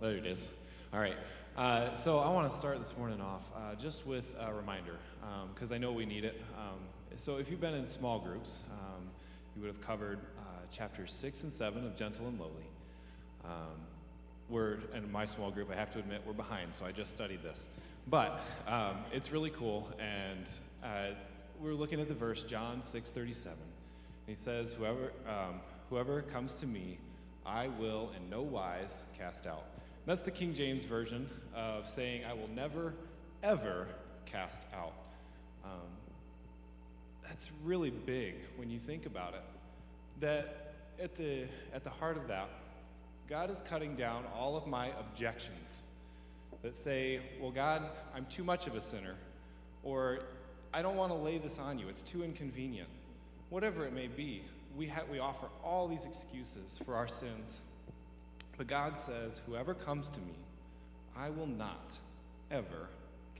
there it is. All right. Uh, so I want to start this morning off uh, just with a reminder, because I know we need it. Um, so if you've been in small groups, um, you would have covered uh, chapters six and seven of Gentle and Lowly. Um, we're in my small group. I have to admit we're behind, so I just studied this, but um, it's really cool. And uh, we're looking at the verse John six thirty seven. He says, "Whoever um, whoever comes to me, I will in no wise cast out." That's the King James version of saying, I will never, ever cast out. Um, that's really big when you think about it. That at the, at the heart of that, God is cutting down all of my objections that say, well, God, I'm too much of a sinner, or I don't want to lay this on you, it's too inconvenient. Whatever it may be, we, ha- we offer all these excuses for our sins. But God says, Whoever comes to me, I will not ever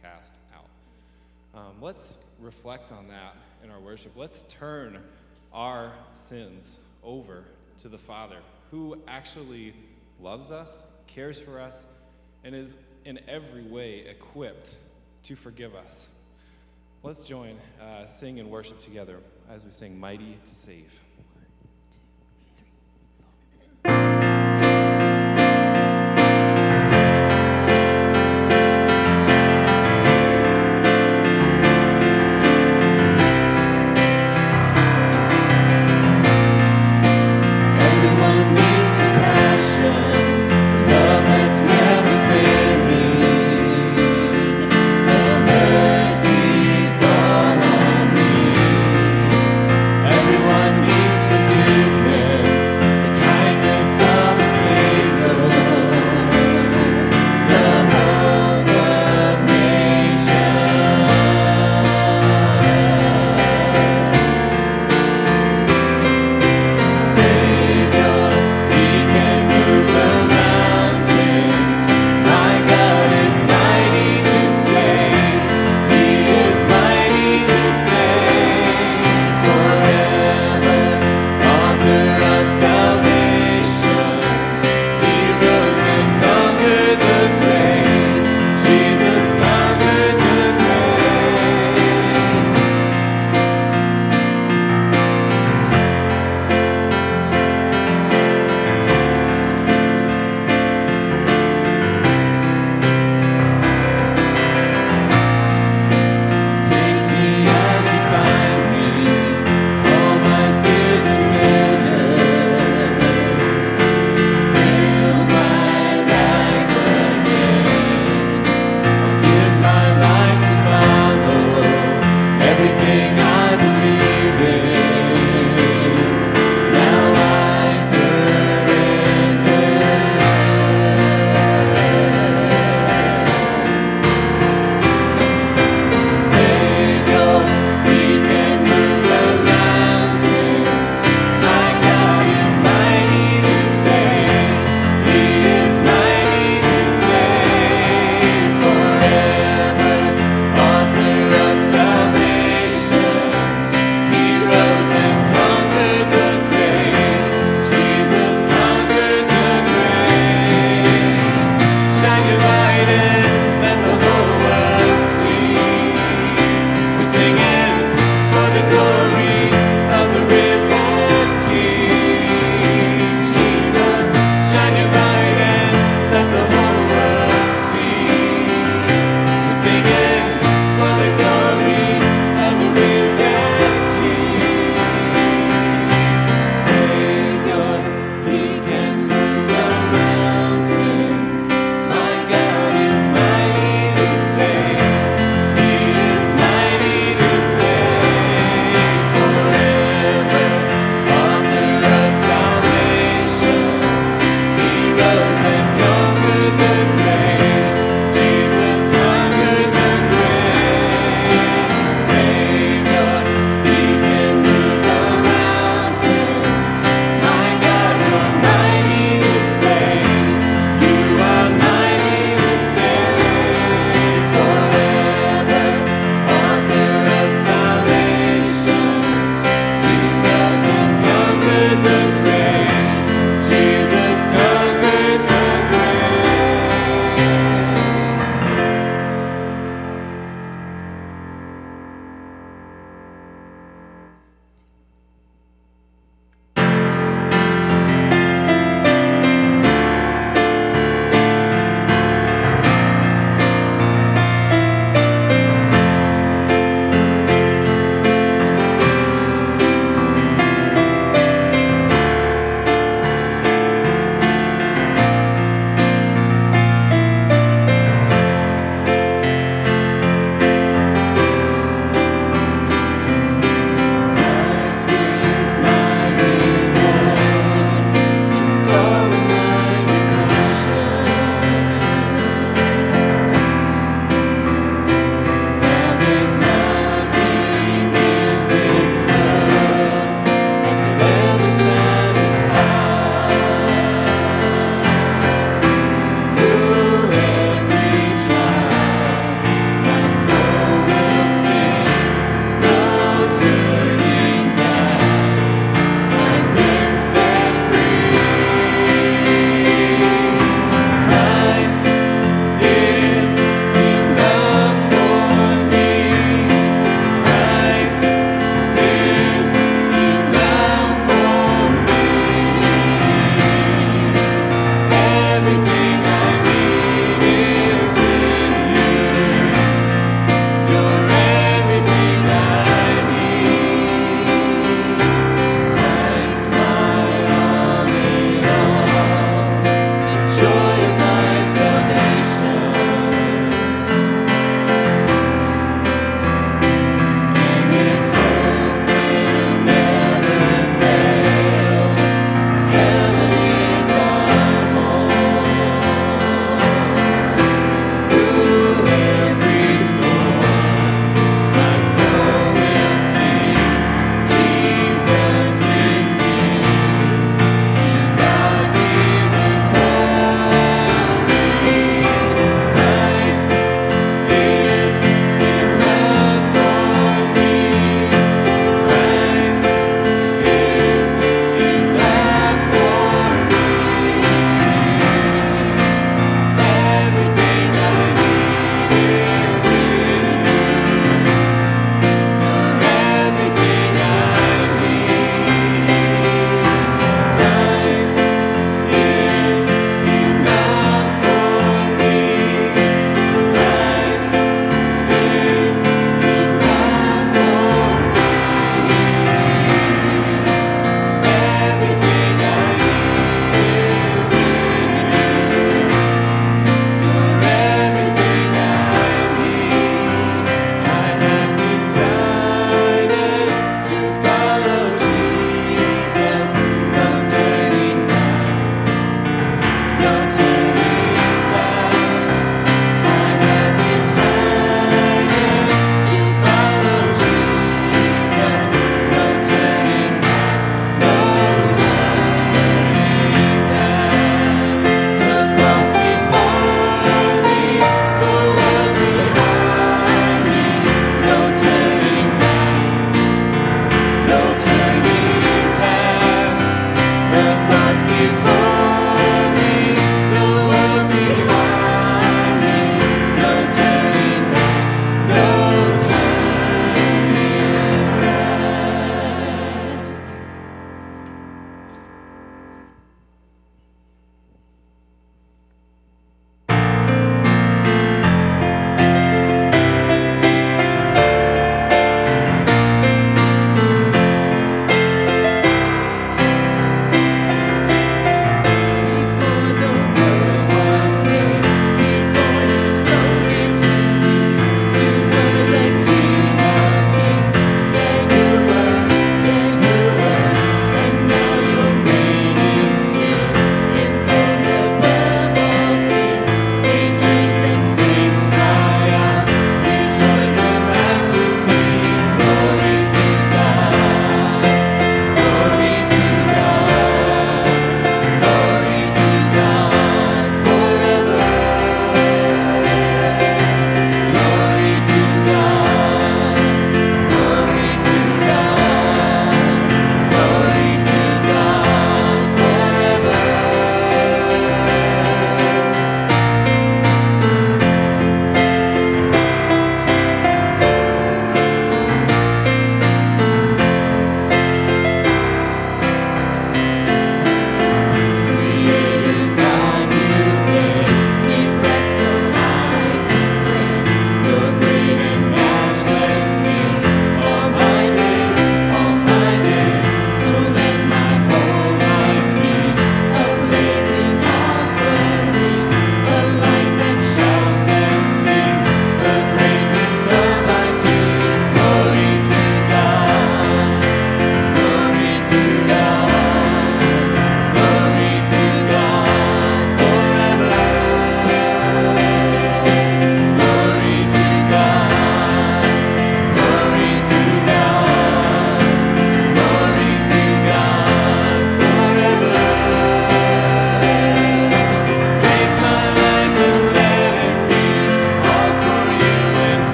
cast out. Um, let's reflect on that in our worship. Let's turn our sins over to the Father, who actually loves us, cares for us, and is in every way equipped to forgive us. Let's join, uh, sing and worship together as we sing Mighty to Save.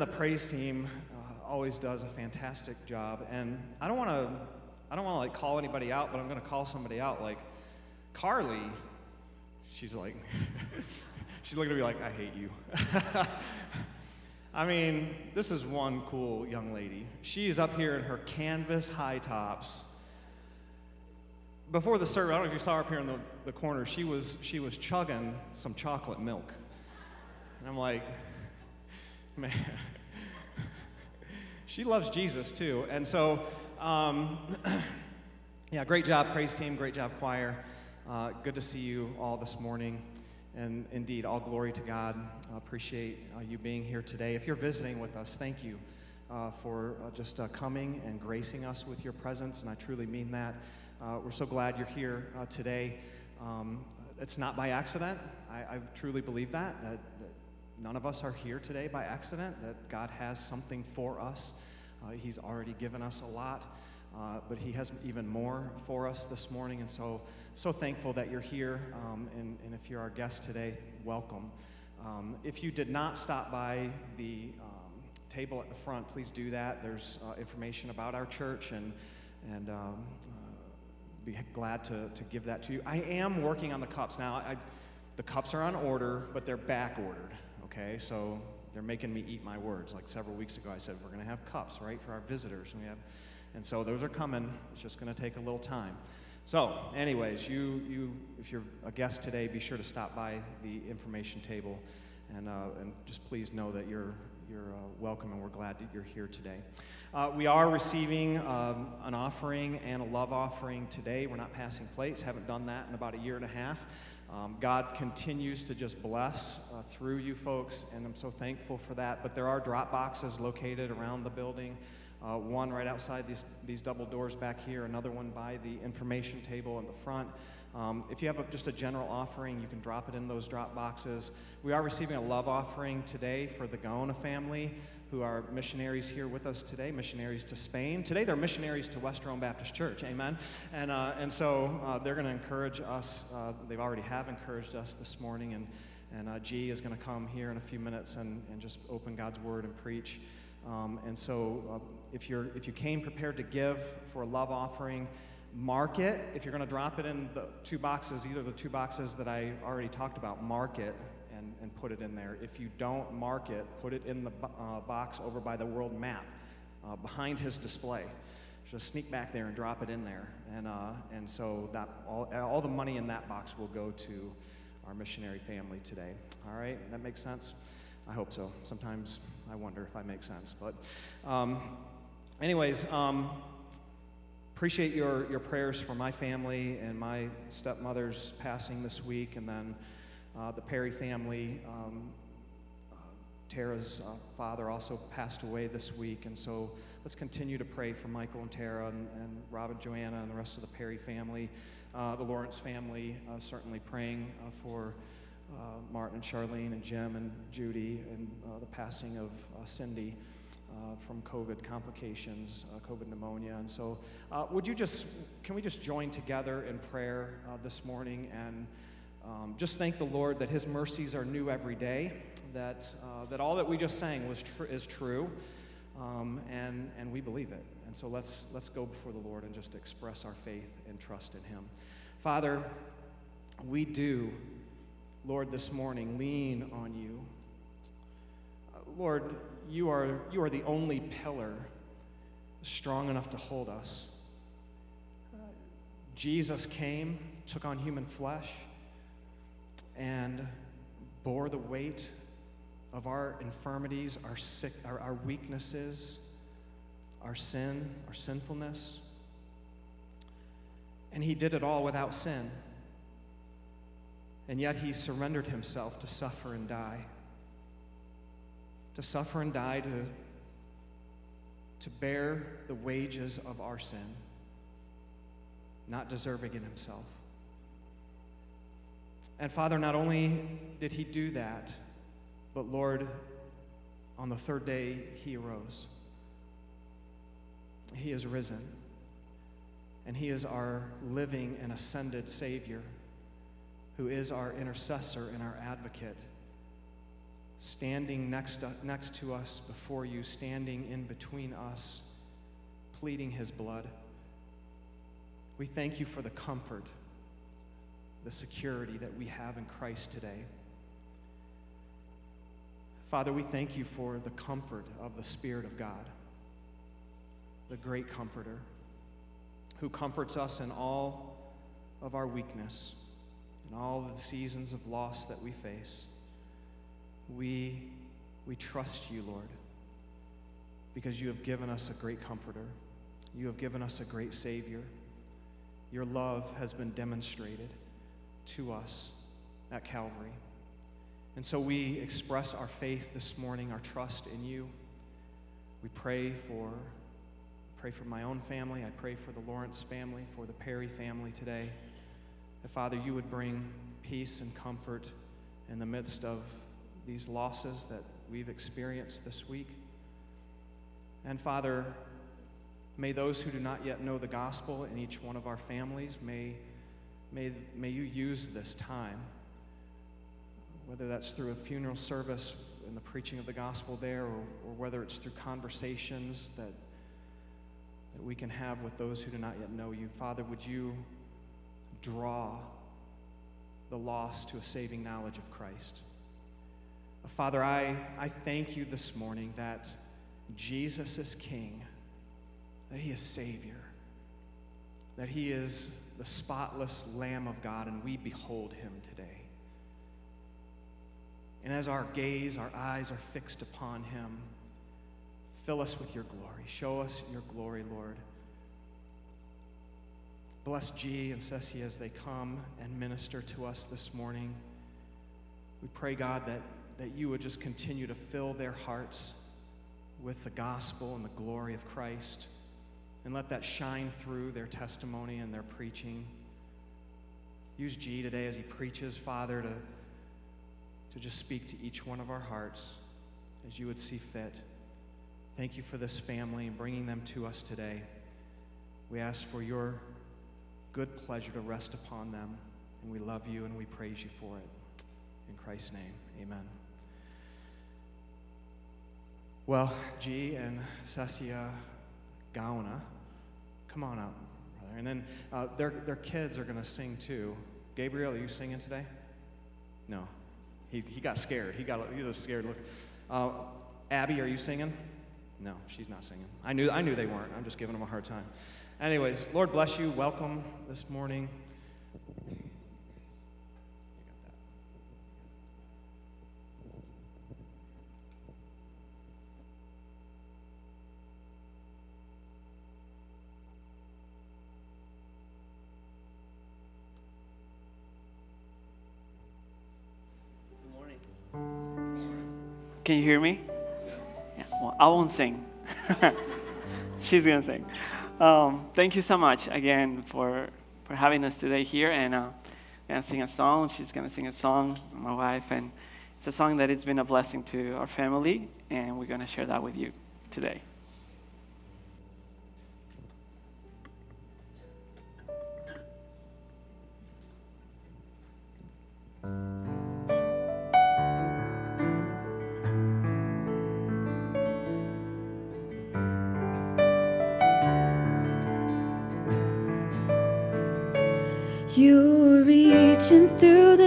The praise team uh, always does a fantastic job. And I don't want to, I don't want to like call anybody out, but I'm going to call somebody out. Like Carly, she's like, she's looking at me like, I hate you. I mean, this is one cool young lady. She is up here in her canvas high tops. Before the service, I don't know if you saw her up here in the, the corner, she was, she was chugging some chocolate milk. And I'm like, man, she loves Jesus too. And so, um, yeah, great job, praise team, great job, choir. Uh, good to see you all this morning. And indeed, all glory to God. I appreciate uh, you being here today. If you're visiting with us, thank you uh, for uh, just uh, coming and gracing us with your presence, and I truly mean that. Uh, we're so glad you're here today. Um, it's not by accident. I, I truly believe that, that, none of us are here today by accident, that God has something for us. he's already given us a lot. Uh, but he has even more for us this morning. And so, so thankful that you're here. Um, and, and, if you're our guest today, welcome. Um, if you did not stop by the um, table at the front, please do that. There's uh, information about our church, and, and um, uh, be glad to, to give that to you. I am working on the cups. Now, I, the cups are on order, but they're back ordered. Okay, so they're making me eat my words. Like several weeks ago, I said, we're going to have cups, right, for our visitors. And we have and so those are coming. It's just going to take a little time. So, anyways, you, you, if you're a guest today, be sure to stop by the information table, and, uh, and just please know that you're, you're uh, welcome, and we're glad that you're here today. Uh, we are receiving um, an offering and a love offering today. We're not passing plates, haven't done that in about a year and a half. Um, God continues to just bless uh, through you folks, and I'm so thankful for that. But there are drop boxes located around the building. Uh, one right outside these, these double doors back here, another one by the information table in the front. Um, if you have a, just a general offering, you can drop it in those drop boxes. We are receiving a love offering today for the Gaona family, who are missionaries here with us today, missionaries to Spain. Today they're missionaries to West Rome Baptist Church, amen? And, uh, and so uh, they're going to encourage us. Uh, they've already have encouraged us this morning, and, and uh, G is going to come here in a few minutes and, and just open God's Word and preach. Um, and so uh, if, you're, if you came prepared to give for a love offering, mark it. If you're going to drop it in the two boxes, either the two boxes that I already talked about, mark it and, put it in there. If you don't mark it, put it in the uh, box over by the world map uh, behind his display. Just sneak back there and drop it in there. And, uh, and so that all, all the money in that box will go to our missionary family today. All right? That makes sense? I hope so. Sometimes I wonder if I make sense. But, um, anyways, um, appreciate your, your prayers for my family and my stepmother's passing this week, and then uh, the Perry family. Um, uh, Tara's uh, father also passed away this week, and so let's continue to pray for Michael and Tara and, and Rob and Joanna and the rest of the Perry family, uh, the Lawrence family, uh, certainly praying for Martin and Charlene and Jim and Judy and the passing of Cindy. Uh, from COVID complications, uh, COVID pneumonia. And so, uh, would you just, can we just join together in prayer this morning and um, just thank the Lord that His mercies are new every day, that, that all that we just sang was tr- is true, um, and, and we believe it. And so, let's, let's go before the Lord and just express our faith and trust in Him. Father, we do Lord, this morning, lean on you. Uh, Lord, you are, you are the only pillar strong enough to hold us. Uh, Jesus came, took on human flesh, and bore the weight of our infirmities, our, sick, our, our weaknesses, our sin, our sinfulness. And he did it all without sin. And yet he surrendered himself to suffer and die. To suffer and die, to, to bear the wages of our sin, not deserving in himself. And Father, not only did he do that, but Lord, on the third day he arose. He is risen. and He is our living and ascended Savior, who is our intercessor and our advocate, standing next to, next to us before you, standing in between us, pleading His blood. We thank you for the comfort, the security that we have in Christ today. Father, we thank you for the comfort of the Spirit of God, the great comforter, who comforts us in all of our weakness, in all the seasons of loss that we face. We, we trust you, Lord, because you have given us a great comforter. You have given us a great Savior. Your love has been demonstrated to us at Calvary. And so we express our faith this morning, our trust in you. We pray for pray for my own family. I pray for the Lawrence family, for the Perry family today. That Father, you would bring peace and comfort in the midst of these losses that we've experienced this week. And Father, may those who do not yet know the gospel in each one of our families, may, may, may you use this time whether that's through a funeral service and the preaching of the gospel there, or, or whether it's through conversations that, that we can have with those who do not yet know you. Father, would you draw the lost to a saving knowledge of Christ? Father, I, I thank you this morning that Jesus is King, that He is Savior, that He is the spotless Lamb of God, and we behold Him today. And as our gaze, our eyes are fixed upon him, fill us with your glory. Show us your glory, Lord. Bless G and Ceci as they come and minister to us this morning. We pray, God, that, that you would just continue to fill their hearts with the gospel and the glory of Christ. And let that shine through their testimony and their preaching. Use G today as he preaches, Father, to to just speak to each one of our hearts as you would see fit. Thank you for this family and bringing them to us today. We ask for your good pleasure to rest upon them, and we love you and we praise you for it. In Christ's name, amen. Well, G and Cecia Gaona, come on up, brother. And then uh, their, their kids are going to sing too. Gabriel, are you singing today? No. He, he got scared. He got he was scared look. Uh, Abby, are you singing? No, she's not singing. I knew, I knew they weren't. I'm just giving them a hard time. Anyways, Lord bless you. Welcome this morning. Can you hear me? Yeah. Well, I won't sing. She's gonna sing. Um, thank you so much again for for having us today here, and uh, gonna sing a song. She's gonna sing a song, my wife, and it's a song that has been a blessing to our family, and we're gonna share that with you today.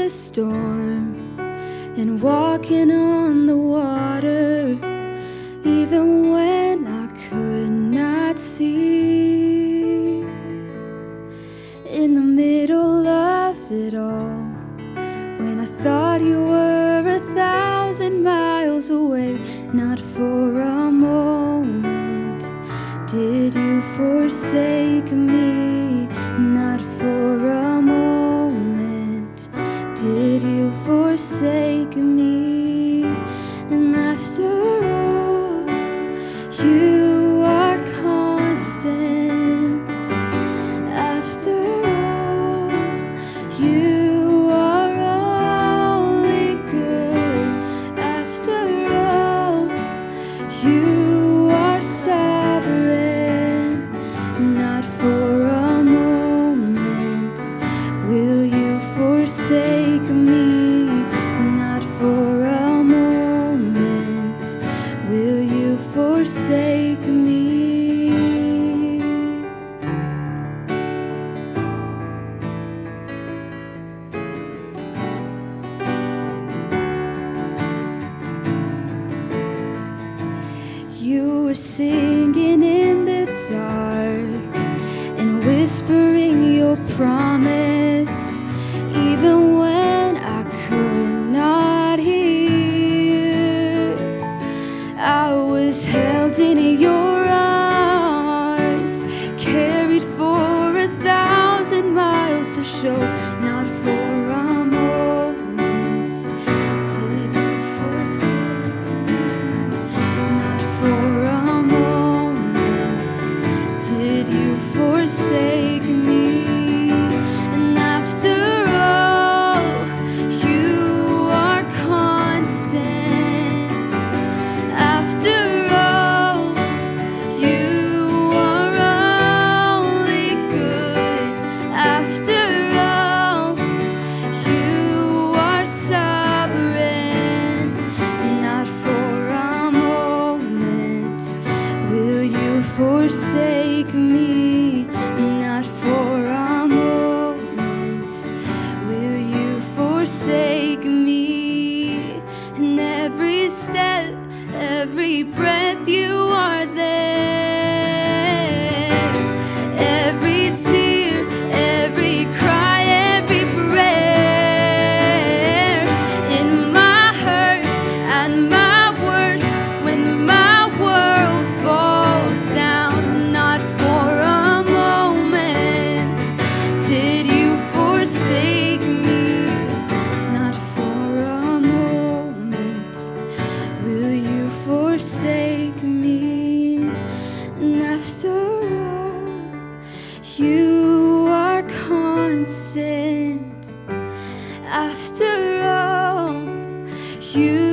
Storm and walking on After all, you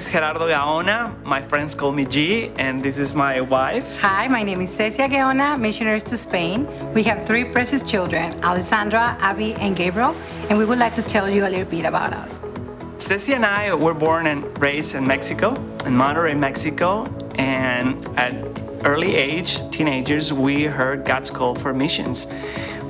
is Gerardo Gaona. My friends call me G, and this is my wife. Hi, my name is Cecia Gaona, missionaries to Spain. We have three precious children, Alessandra, Abby, and Gabriel, and we would like to tell you a little bit about us. Cecia and I were born and raised in Mexico, in Monterrey, Mexico, and at early age, teenagers, we heard God's call for missions.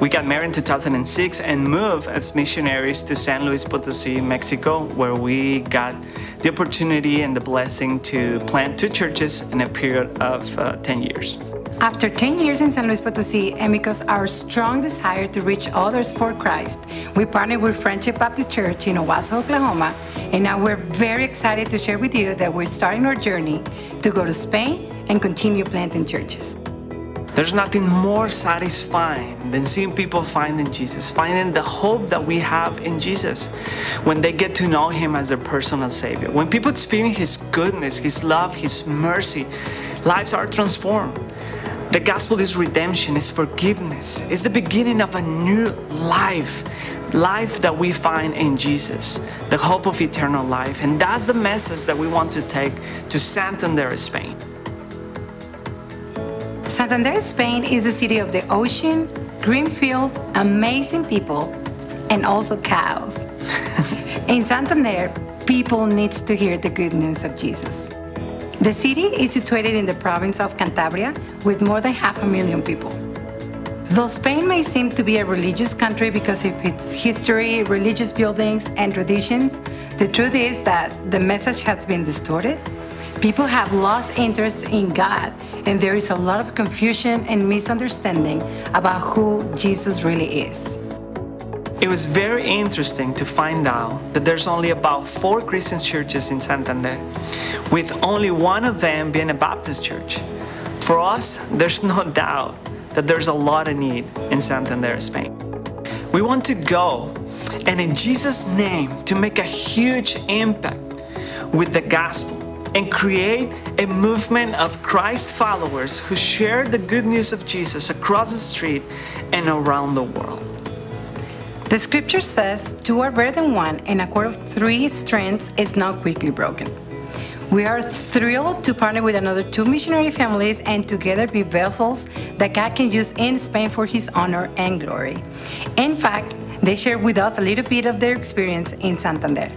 We got married in 2006 and moved as missionaries to San Luis Potosi, Mexico, where we got the opportunity and the blessing to plant two churches in a period of uh, 10 years. After 10 years in San Luis Potosí, and because our strong desire to reach others for Christ, we partnered with Friendship Baptist Church in Owasso, Oklahoma, and now we're very excited to share with you that we're starting our journey to go to Spain and continue planting churches. There's nothing more satisfying than seeing people finding Jesus, finding the hope that we have in Jesus when they get to know Him as their personal Savior. When people experience His goodness, His love, His mercy, lives are transformed. The gospel is redemption, is forgiveness, it's the beginning of a new life life that we find in Jesus, the hope of eternal life. And that's the message that we want to take to Santander, Spain. Santander, Spain is a city of the ocean, green fields, amazing people, and also cows. in Santander, people need to hear the good news of Jesus. The city is situated in the province of Cantabria with more than half a million people. Though Spain may seem to be a religious country because of its history, religious buildings, and traditions, the truth is that the message has been distorted. People have lost interest in God, and there is a lot of confusion and misunderstanding about who Jesus really is. It was very interesting to find out that there's only about four Christian churches in Santander, with only one of them being a Baptist church. For us, there's no doubt that there's a lot of need in Santander, Spain. We want to go and in Jesus' name to make a huge impact with the gospel and create a movement of Christ followers who share the good news of Jesus across the street and around the world. The scripture says, Two are better than one, and a cord of three strands is not quickly broken. We are thrilled to partner with another two missionary families and together be vessels that God can use in Spain for His honor and glory. In fact, they shared with us a little bit of their experience in Santander.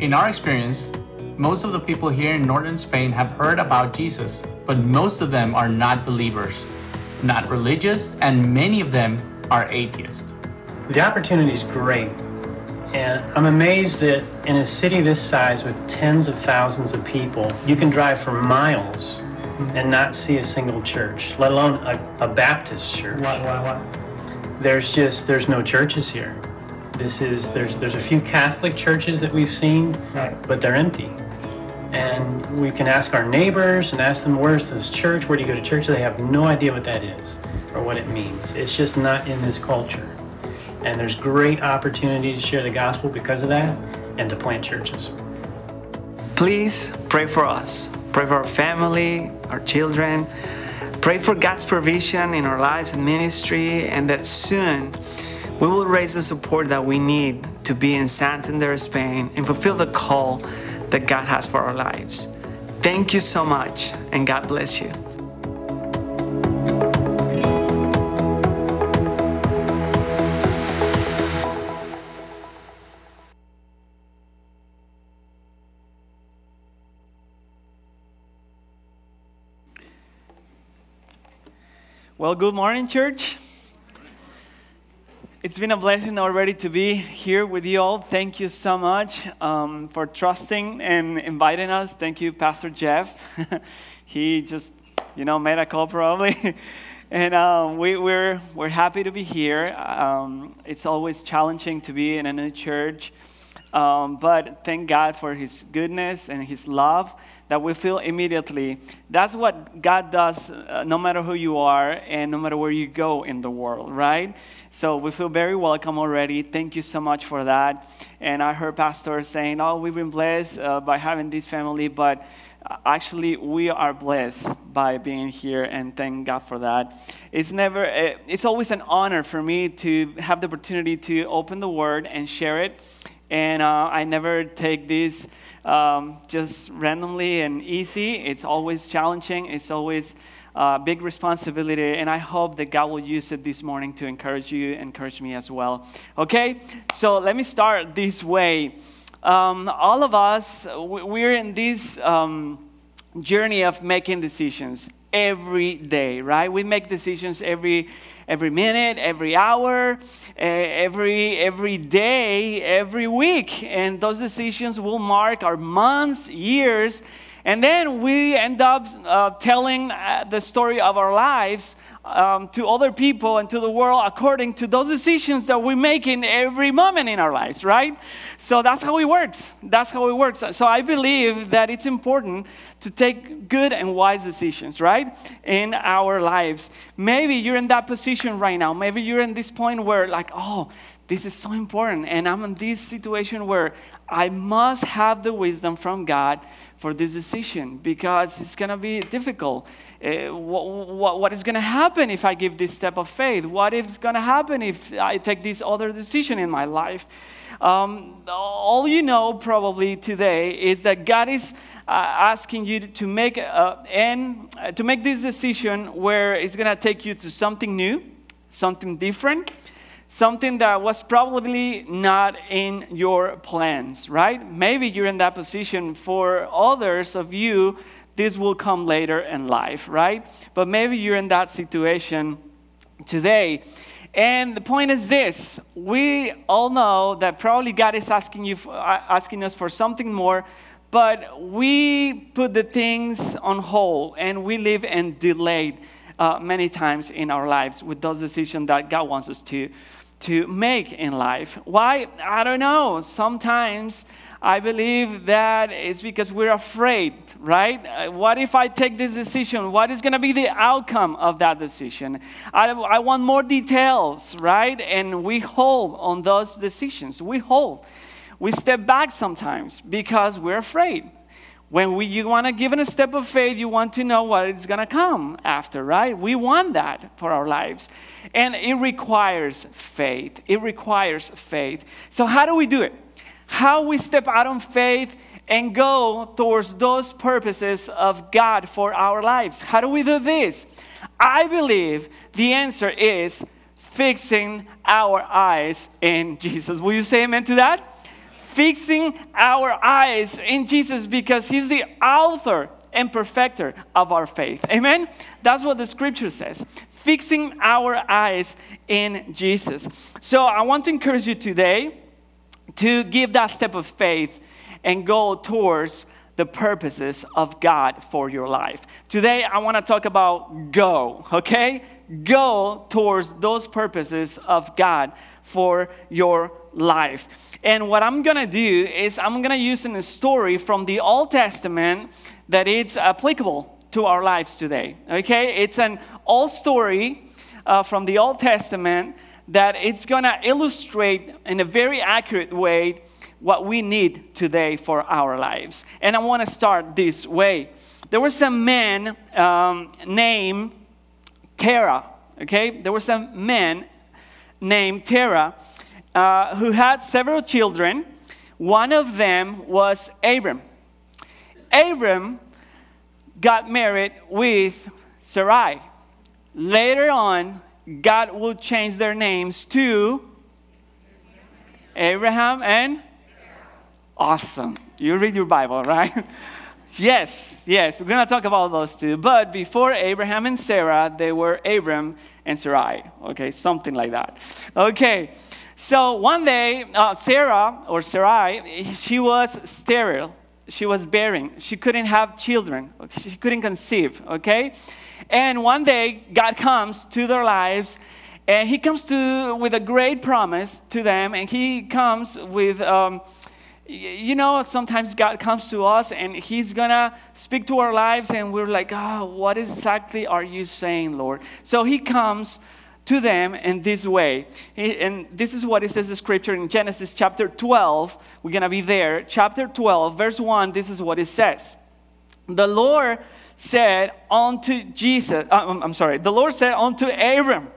In our experience, most of the people here in northern Spain have heard about Jesus, but most of them are not believers, not religious, and many of them are atheists. The opportunity is great, and I'm amazed that in a city this size with tens of thousands of people, you can drive for miles and not see a single church, let alone a, a Baptist church. Why, why, why? There's just there's no churches here. This is there's there's a few Catholic churches that we've seen, Right. but they're empty. And we can ask our neighbors and ask them where's this church? Where do you go to church? They have no idea what that is or what it means. It's just not in this culture. And there's great opportunity to share the gospel because of that and to plant churches. Please pray for us. Pray for our family, our children. Pray for God's provision in our lives and ministry, and that soon we will raise the support that we need to be in Santander, Spain, and fulfill the call that God has for our lives. Thank you so much, and God bless you. Well, good morning, church. It's been a blessing already to be here with you all. Thank you so much um, for trusting and inviting us. Thank you, Pastor Jeff. he just, you know, made a call probably. and um, we, we're, we're happy to be here. Um, it's always challenging to be in a new church. Um, but thank God for His goodness and His love that we feel immediately. That's what God does uh, no matter who you are and no matter where you go in the world, right? So we feel very welcome already. Thank you so much for that. And I heard Pastor saying, Oh, we've been blessed uh, by having this family, but uh, actually we are blessed by being here and thank god for that it's never uh, it's always an honor for me to have the opportunity to open the word and share it and uh, i never take this um, just randomly and easy it's always challenging it's always a big responsibility and i hope that god will use it this morning to encourage you encourage me as well. Okay? So let me start this way. Um, all of us, we- we're in this um, journey of making decisions every day, right? We make decisions every every minute, every hour, every every day, every week, and those decisions will mark our months, years, and then we end up uh, telling uh, the story of our lives um, to other people and to the world according to those decisions that we make in every moment in our lives, right? So that's how it works. That's how it works. So I believe that it's important to take good and wise decisions, right? In our lives. Maybe you're in that position right now. Maybe you're in this point where, like, oh, This is so important. And I'm in this situation where I must have the wisdom from God for this decision because it's going to be difficult. Uh, what, what, what is going to happen if I give this step of faith? What is going to happen if I take this other decision in my life? Um, all you know probably today is that God is uh, asking you to make uh, and uh, to make this decision where it's going to take you to something new, something different, something that was probably not in your plans, right? Maybe you're in that position for others of you this will come later in life, right? But maybe you're in that situation today. And the point is this we all know that probably God is asking, you, uh, asking us for something more, but we put the things on hold and we live in delayed uh, many times in our lives with those decisions that God wants us to, to make in life. Why? I don't know. Sometimes I believe that it's because we're afraid, right? Uh, what if I take this decision? What is going to be the outcome of that decision? I, I want more details, right? And we hold on those decisions. We hold. We step back sometimes because we're afraid. When we, you want to give it a step of faith, you want to know what is going to come after, right? We want that for our lives. And it requires faith. It requires faith. So, how do we do it? how we step out on faith and go towards those purposes of God for our lives. How do we do this? I believe the answer is fixing our eyes in Jesus. Will you say amen to that? Fixing our eyes in Jesus because He's the author and perfecter of our faith. Amen? That's what the scripture says. Fixing our eyes in Jesus. So I want to encourage you today to give that step of faith and go towards the purposes of God for your life. Today, I want to talk about go, okay? Go towards those purposes of God for your life. And what I'm going to do is I'm going to use a story from the Old Testament that it's applicable to our lives today, okay? It's an old story uh, from the Old Testament that it's going to illustrate in a very accurate way what we need today for our lives. And I want to start this way. There was a man um, named Terah, okay? There was a man named Terah uh, who had several children. One of them was Abram. Abram got married with Sarai. Later on, God will change their names to Abraham and awesome. You read your Bible, right? yes, yes. We're going to talk about those two. But before Abraham and Sarah, they were Abram and Sarai. Okay, something like that. Okay. So one day, uh, Sarah or Sarai, she was sterile. She was bearing. She couldn't have children. She couldn't conceive. Okay, and one day, God comes to their lives and He comes to with a great promise to them. And He comes with, um, you know, sometimes God comes to us and He's gonna speak to our lives, and we're like, oh, what exactly are you saying, Lord? So He comes to them in this way. And this is what it says in scripture in Genesis chapter 12. We're going to be there. Chapter 12, verse 1, this is what it says. The Lord said unto Jesus, uh, I'm sorry, the Lord said unto Abram,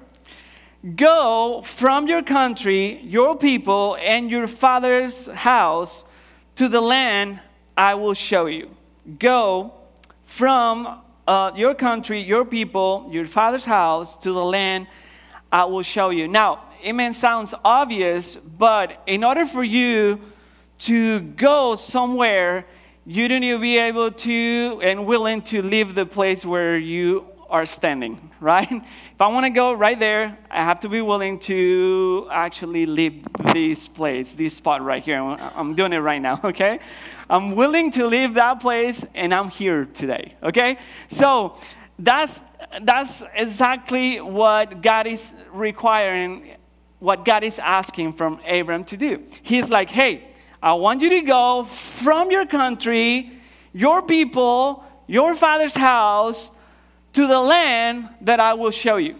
Go from your country, your people, and your father's house to the land I will show you. Go from uh, your country, your people, your father's house to the land I will show you. Now, it may sound obvious, but in order for you to go somewhere, you don't need to be able to and willing to leave the place where you are standing, right? If I want to go right there, I have to be willing to actually leave this place, this spot right here. I'm doing it right now, okay? I'm willing to leave that place and I'm here today, okay? So that's, that's exactly what God is requiring, what God is asking from Abram to do. He's like, hey, I want you to go from your country, your people, your father's house to the land that I will show you.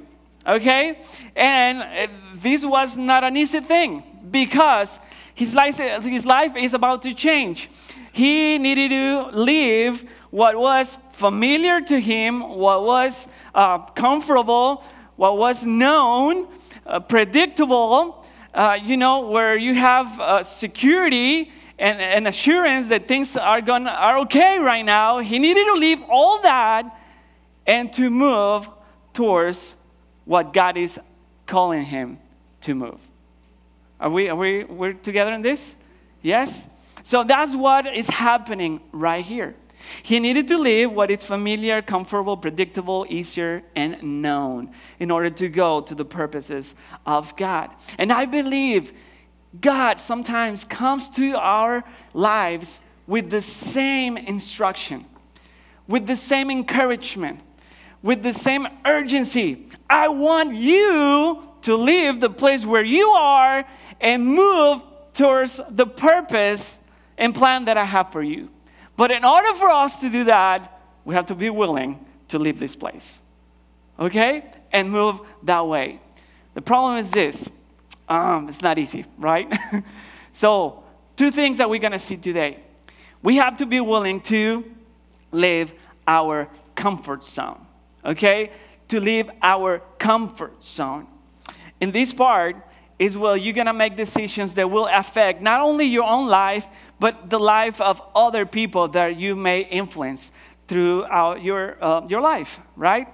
Okay? And this was not an easy thing because his life, his life is about to change. He needed to leave what was familiar to him, what was uh, comfortable, what was known, uh, predictable, uh, you know, where you have uh, security and, and assurance that things are, going are okay right now. He needed to leave all that and to move towards what God is calling him to move. Are we, are we we're together in this? Yes? So that's what is happening right here. He needed to leave what is familiar, comfortable, predictable, easier, and known in order to go to the purposes of God. And I believe God sometimes comes to our lives with the same instruction, with the same encouragement, with the same urgency. I want you to leave the place where you are and move towards the purpose and plan that I have for you. But in order for us to do that, we have to be willing to leave this place. Okay? And move that way. The problem is this um, it's not easy, right? so, two things that we're to see today. We have to be willing to leave our comfort zone. Okay? To leave our comfort zone. In this part, is well, you're gonna make decisions that will affect not only your own life, but the life of other people that you may influence throughout your, uh, your life, right?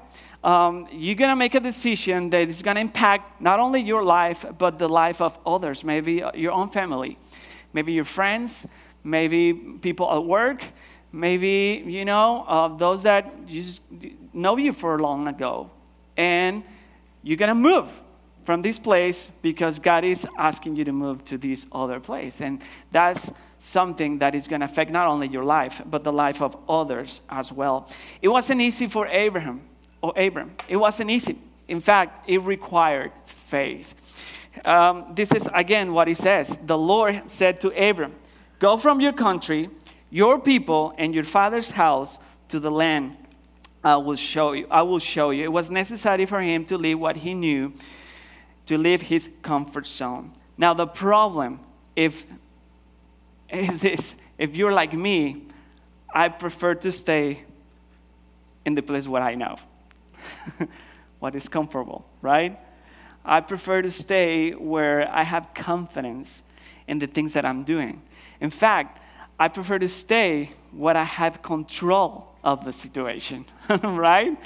Um, you're gonna make a decision that is gonna impact not only your life, but the life of others, maybe uh, your own family, maybe your friends, maybe people at work, maybe, you know, uh, those that just know you for long ago. And you're gonna move from this place because God is asking you to move to this other place. And that's something that is going to affect not only your life, but the life of others as well. It wasn't easy for Abraham or Abram. It wasn't easy. In fact, it required faith. Um, this is again what he says. The Lord said to Abram, Go from your country, your people, and your father's house to the land I will show you. I will show you. It was necessary for him to leave what he knew to leave his comfort zone. Now, the problem if, is this if you're like me, I prefer to stay in the place where I know, what is comfortable, right? I prefer to stay where I have confidence in the things that I'm doing. In fact, I prefer to stay where I have control of the situation, right?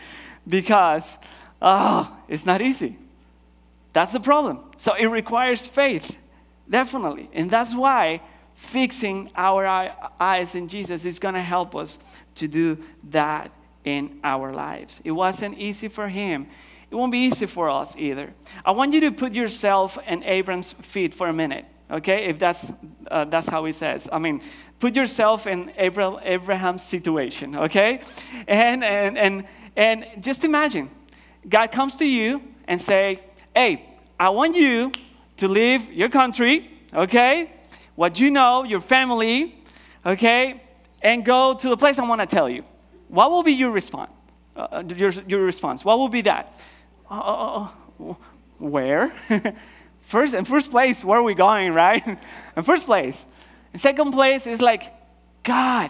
Because, oh, it's not easy. That's the problem. So it requires faith, definitely. And that's why fixing our eyes in Jesus is going to help us to do that in our lives. It wasn't easy for him. It won't be easy for us either. I want you to put yourself in Abram's feet for a minute, okay? If that's, uh, that's how he says. I mean, put yourself in Abraham, Abraham's situation, okay? And, and, and, and just imagine, God comes to you and say, hey, I want you to leave your country, okay, what you know, your family, okay, and go to the place I want to tell you. What will be your response? Uh, uh your, your response. What will be that? Uh, uh, uh where? first, in first place, where are we going, right? in first place. In second place is like, God,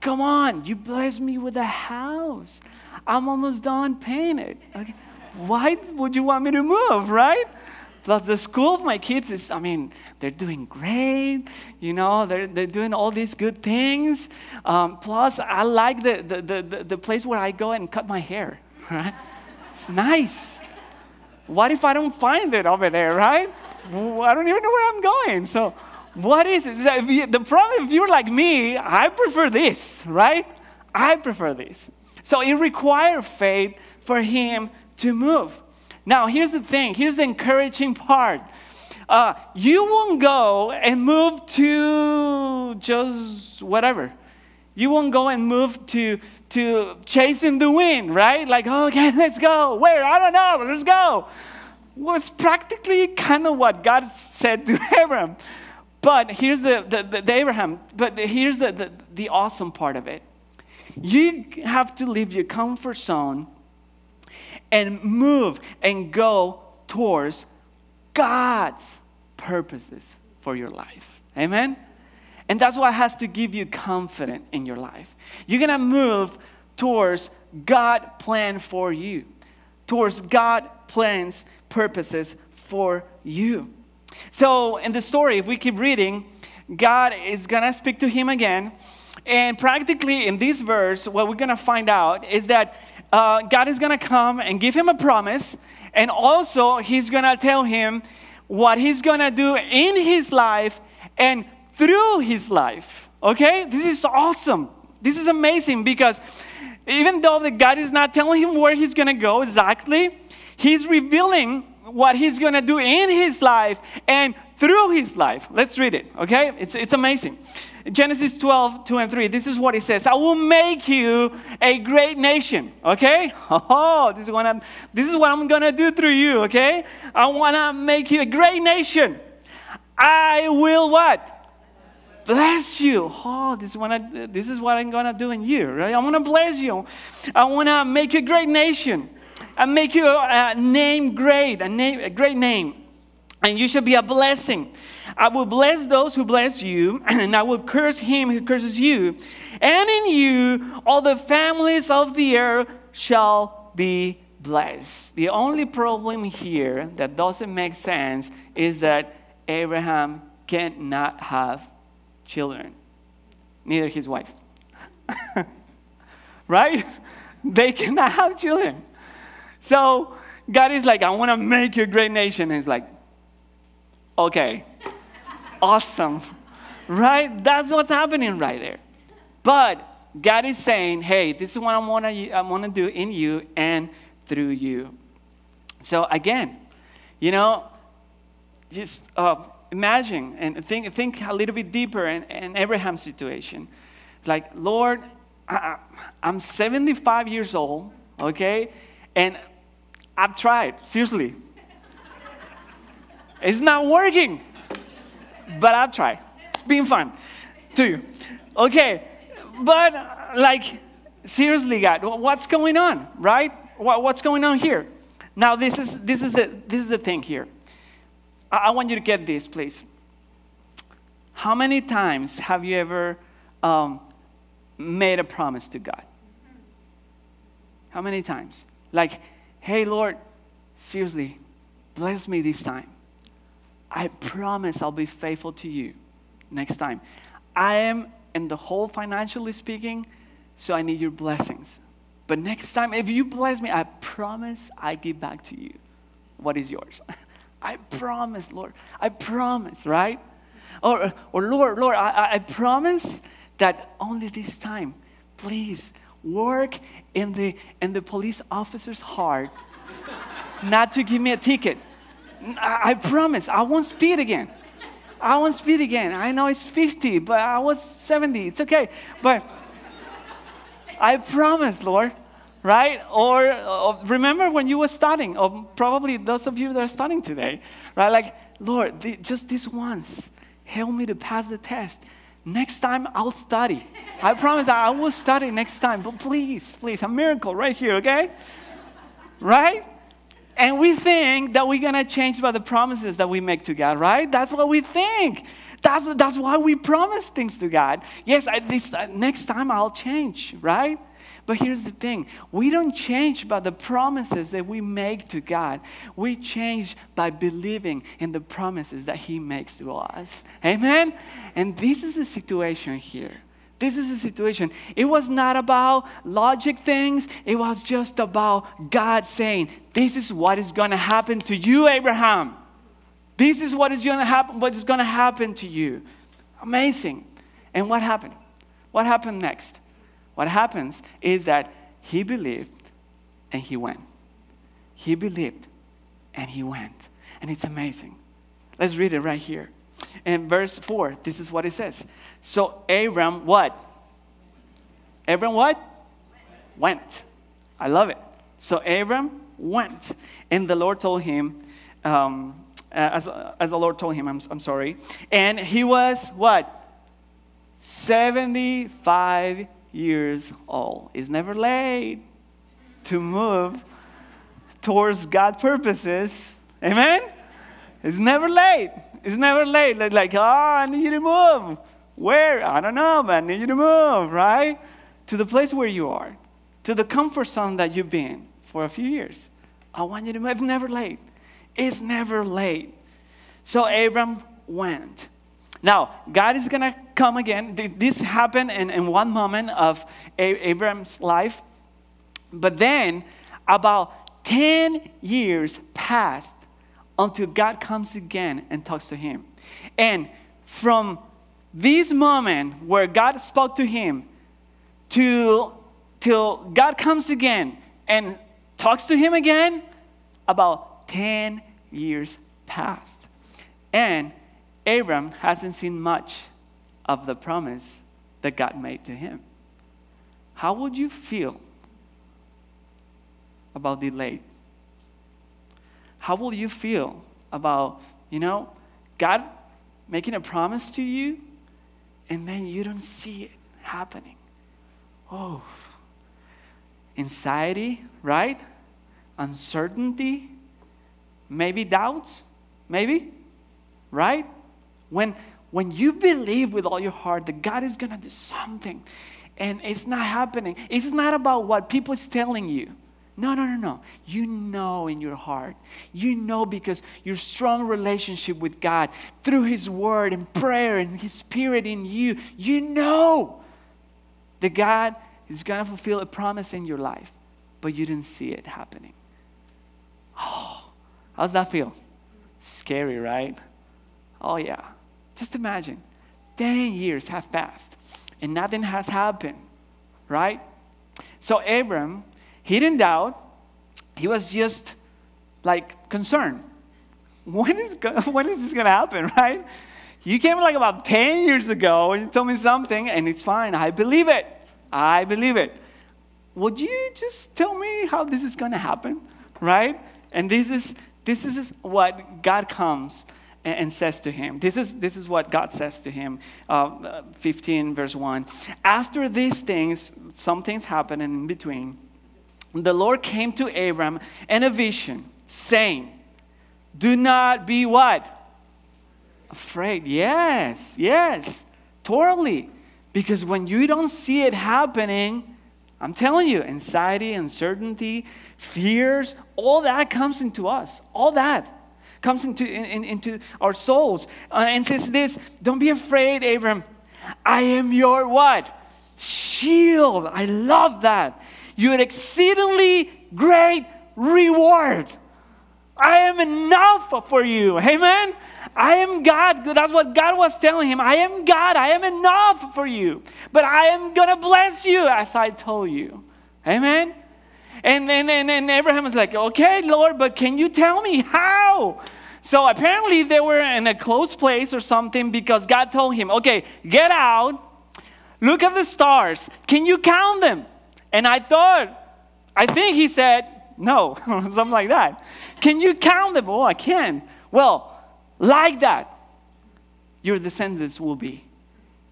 come on, you bless me with a house. I'm almost done paying it. Okay why would you want me to move, right? Plus, the school of my kids is, I mean, they're doing great. You know, they're, they're doing all these good things. Um, plus, I like the, the, the, the place where I go and cut my hair, right? It's nice. What if I don't find it over there, right? I don't even know where I'm going. So, what is it? The problem, if you're like me, I prefer this, right? I prefer this. So, it requires faith for him to move. Now, here's the thing here's the encouraging part. Uh, you won't go and move to just whatever. You won't go and move to, to chasing the wind, right? Like, oh, okay, let's go. Where? I don't know, let's go. Was practically kind of what God said to Abraham. But here's the, the, the, the Abraham, but here's the, the, the awesome part of it. You have to leave your comfort zone and move and go towards God's purposes for your life. Amen? And that's what has to give you confidence in your life. You're gonna move towards God plan for you, towards God plans, purposes for you. So in the story, if we keep reading, God is gonna speak to him again. And practically in this verse, what we're gonna find out is that uh, God is gonna come and give him a promise, and also he's gonna tell him what he's gonna do in his life and through his life. Okay? This is awesome. This is amazing because even though the God is not telling him where he's gonna go exactly, he's revealing what he's gonna do in his life and through his life. Let's read it, okay? It's, it's amazing. Genesis 12, 2 and 3. This is what he says. I will make you a great nation. Okay? Oh, this is what I'm this is what I'm gonna do through you, okay? I wanna make you a great nation. I will what? Bless you. Oh, this is what I, this is what I'm gonna do in you, right? I wanna bless you. I wanna make you a great nation. I make you a name great, a name, a great name. And you shall be a blessing. I will bless those who bless you, and I will curse him who curses you. And in you, all the families of the earth shall be blessed. The only problem here that doesn't make sense is that Abraham cannot have children, neither his wife. right? They cannot have children. So God is like, I want to make you a great nation. And he's like, okay, awesome. Right? That's what's happening right there. But God is saying, hey, this is what I want to I want to do in you and through you. So again, you know, just uh, imagine and think, think a little bit deeper in, in Abraham's situation. Like, Lord, I, I'm 75 years old, okay? And I've tried, seriously. It's not working, but I'll try. It's been fun to you. Okay, but like, seriously, God, what's going on, right? What's going on here? Now, this is, this is, the, this is the thing here. I, want you to get this, please. How many times have you ever um, made a promise to God? How many times? Like, hey, Lord, seriously, bless me this time. I promise I'll be faithful to you next time. I am in the hole financially speaking, so I need your blessings. But next time, if you bless me, I promise I give back to you what is yours. I promise, Lord. I promise, right? Or, or Lord, Lord, I, I promise that only this time, please work in the, in the police officer's heart not to give me a ticket. I, promise, I won't speed again. I won't speed again. I know it's 50, but I was 70. It's okay. But I promise, Lord, right? Or, or, remember when you were studying, or probably those of you that are studying today, right? Like, Lord, th- just this once, help me to pass the test. Next time I'll study. I promise I will study next time. But please, please, a miracle right here, okay? Right? And we think that we're gonna change by the promises that we make to God, right? That's what we think. That's, that's why we promise things to God. Yes, I, this, uh, next time I'll change, right? But here's the thing we don't change by the promises that we make to God. We change by believing in the promises that He makes to us. Amen? And this is the situation here. This is the situation. It was not about logic things, it was just about God saying, This is what is going to happen to you, Abraham. This is what is going to happen, what is going to happen to you. Amazing. And what happened? What happened next? What happens is that he believed and he went. He believed and he went. And it's amazing. Let's read it right here. In verse 4, this is what it says. So Abram, what? Abram, what? Went. I love it. So Abram went. And the Lord told him, um, as, as the Lord told him, I'm, I'm sorry. And he was what? 75 years old. It's never late to move towards God's purposes. Amen? It's never late. It's never late. Like, like, oh, I need you to move. Where? I don't know, I need you to move, right? To the place where you are, to the comfort zone that you've been for a few years. I want you to move. It's never late. It's never late. So Abram went. Now, God is going to come again. This happened in, in one moment of Abram's life. But then, about 10 years passed until God comes again and talks to him. And from this moment where God spoke to him to till God comes again and talks to him again, about 10 years passed. And Abram hasn't seen much of the promise that God made to him. How would you feel about delay? How will you feel about, you know, God making a promise to you and then you don't see it happening? Oh, anxiety, right? Uncertainty, maybe doubts, maybe, right? When, when you believe with all your heart that God is going to do something and it's not happening, it's not about what people is telling you. No, no, no, no. You know in your heart. You know because your strong relationship with God through His Word and prayer and His Spirit in you, you know that God is going to fulfill a promise in your life, but you didn't see it happening. Oh, how's that feel? Scary, right? Oh, yeah. Just imagine 10 years have passed and nothing has happened, right? So, Abram, he didn't doubt, he was just like concerned. When is, when is this going to happen, right? You came like about 10 years ago and you told me something, and it's fine. I believe it. I believe it. Would you just tell me how this is going to happen, right? And this is this is what God comes and, says to him. This is this is what God says to him. Uh, 15 verse 1. After these things, some things happen, in between, the Lord came to Abram in a vision, saying, "Do not be what." Afraid. Yes, yes, totally. Because when you don't see it happening, I'm telling you, anxiety, uncertainty, fears, all that comes into us. All that comes into, in, in- into our souls. Uh, and says this Don't be afraid, Abram. I am your what? Shield. I love that. Your exceedingly great reward. I am enough for you. Amen. I am God. That's what God was telling him. I am God. I am enough for you. But I am going to bless you as I told you. Amen. And then and, and Abraham was like, okay, Lord, but can you tell me how? So apparently they were in a close place or something because God told him, okay, get out, look at the stars. Can you count them? And I thought, I think he said, no, something like that. Can you count them? Oh, I can. Well, like that, your descendants will be.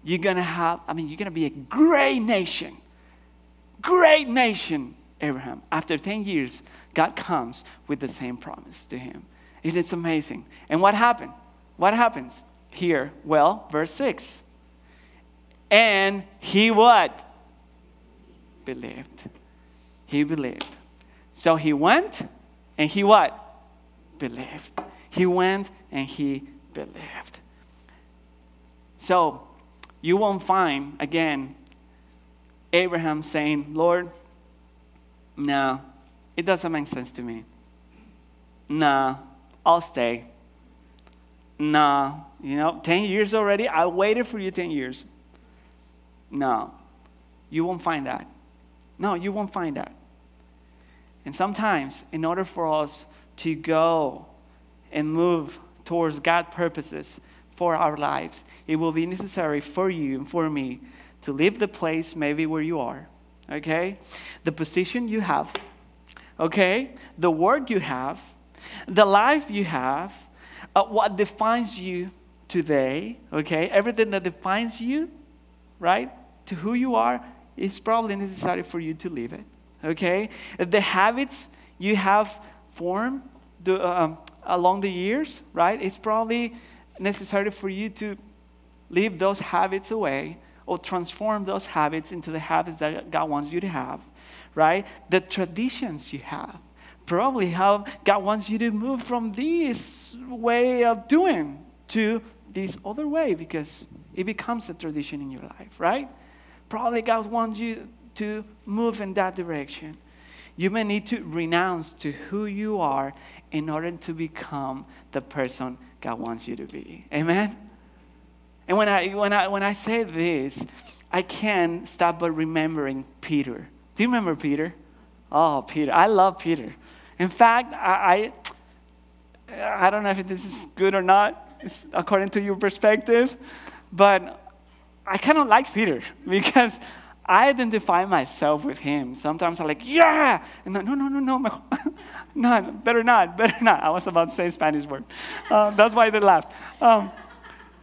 You're going to have, I mean, you're going to be a great nation. Great nation, Abraham. After 10 years, God comes with the same promise to him. It is amazing. And what happened? What happens here? Well, verse 6. And he what? Believed. He believed. So he went and he what? Believed. He went and he believed. So you won't find, again, Abraham saying, Lord, no, it doesn't make sense to me. No, I'll stay. No, you know, 10 years already. I waited for you 10 years. No, you won't find that. No, you won't find that. And sometimes, in order for us to go and move towards God's purposes for our lives, it will be necessary for you and for me to leave the place maybe where you are, okay? The position you have, okay? The work you have, the life you have, uh, what defines you today, okay? Everything that defines you, right? To who you are, it's probably necessary for you to leave it, okay? The habits you have formed, the, um, along the years, right? It's probably necessary for you to leave those habits away or transform those habits into the habits that God wants you to have, right? The traditions you have. Probably how God wants you to move from this way of doing to this other way because it becomes a tradition in your life, right? Probably God wants you to move in that direction. You may need to renounce to who you are in order to become the person God wants you to be. Amen? And when I, when I, when I say this, I can't stop but remembering Peter. Do you remember Peter? Oh, Peter. I love Peter. In fact, I, I, I don't know if this is good or not, it's according to your perspective, but I kind of like Peter because I identify myself with him. Sometimes I'm like, yeah, and then, no, no, no, no, no, better not, better not. I was about to say Spanish word. Uh, that's why they laughed. Um,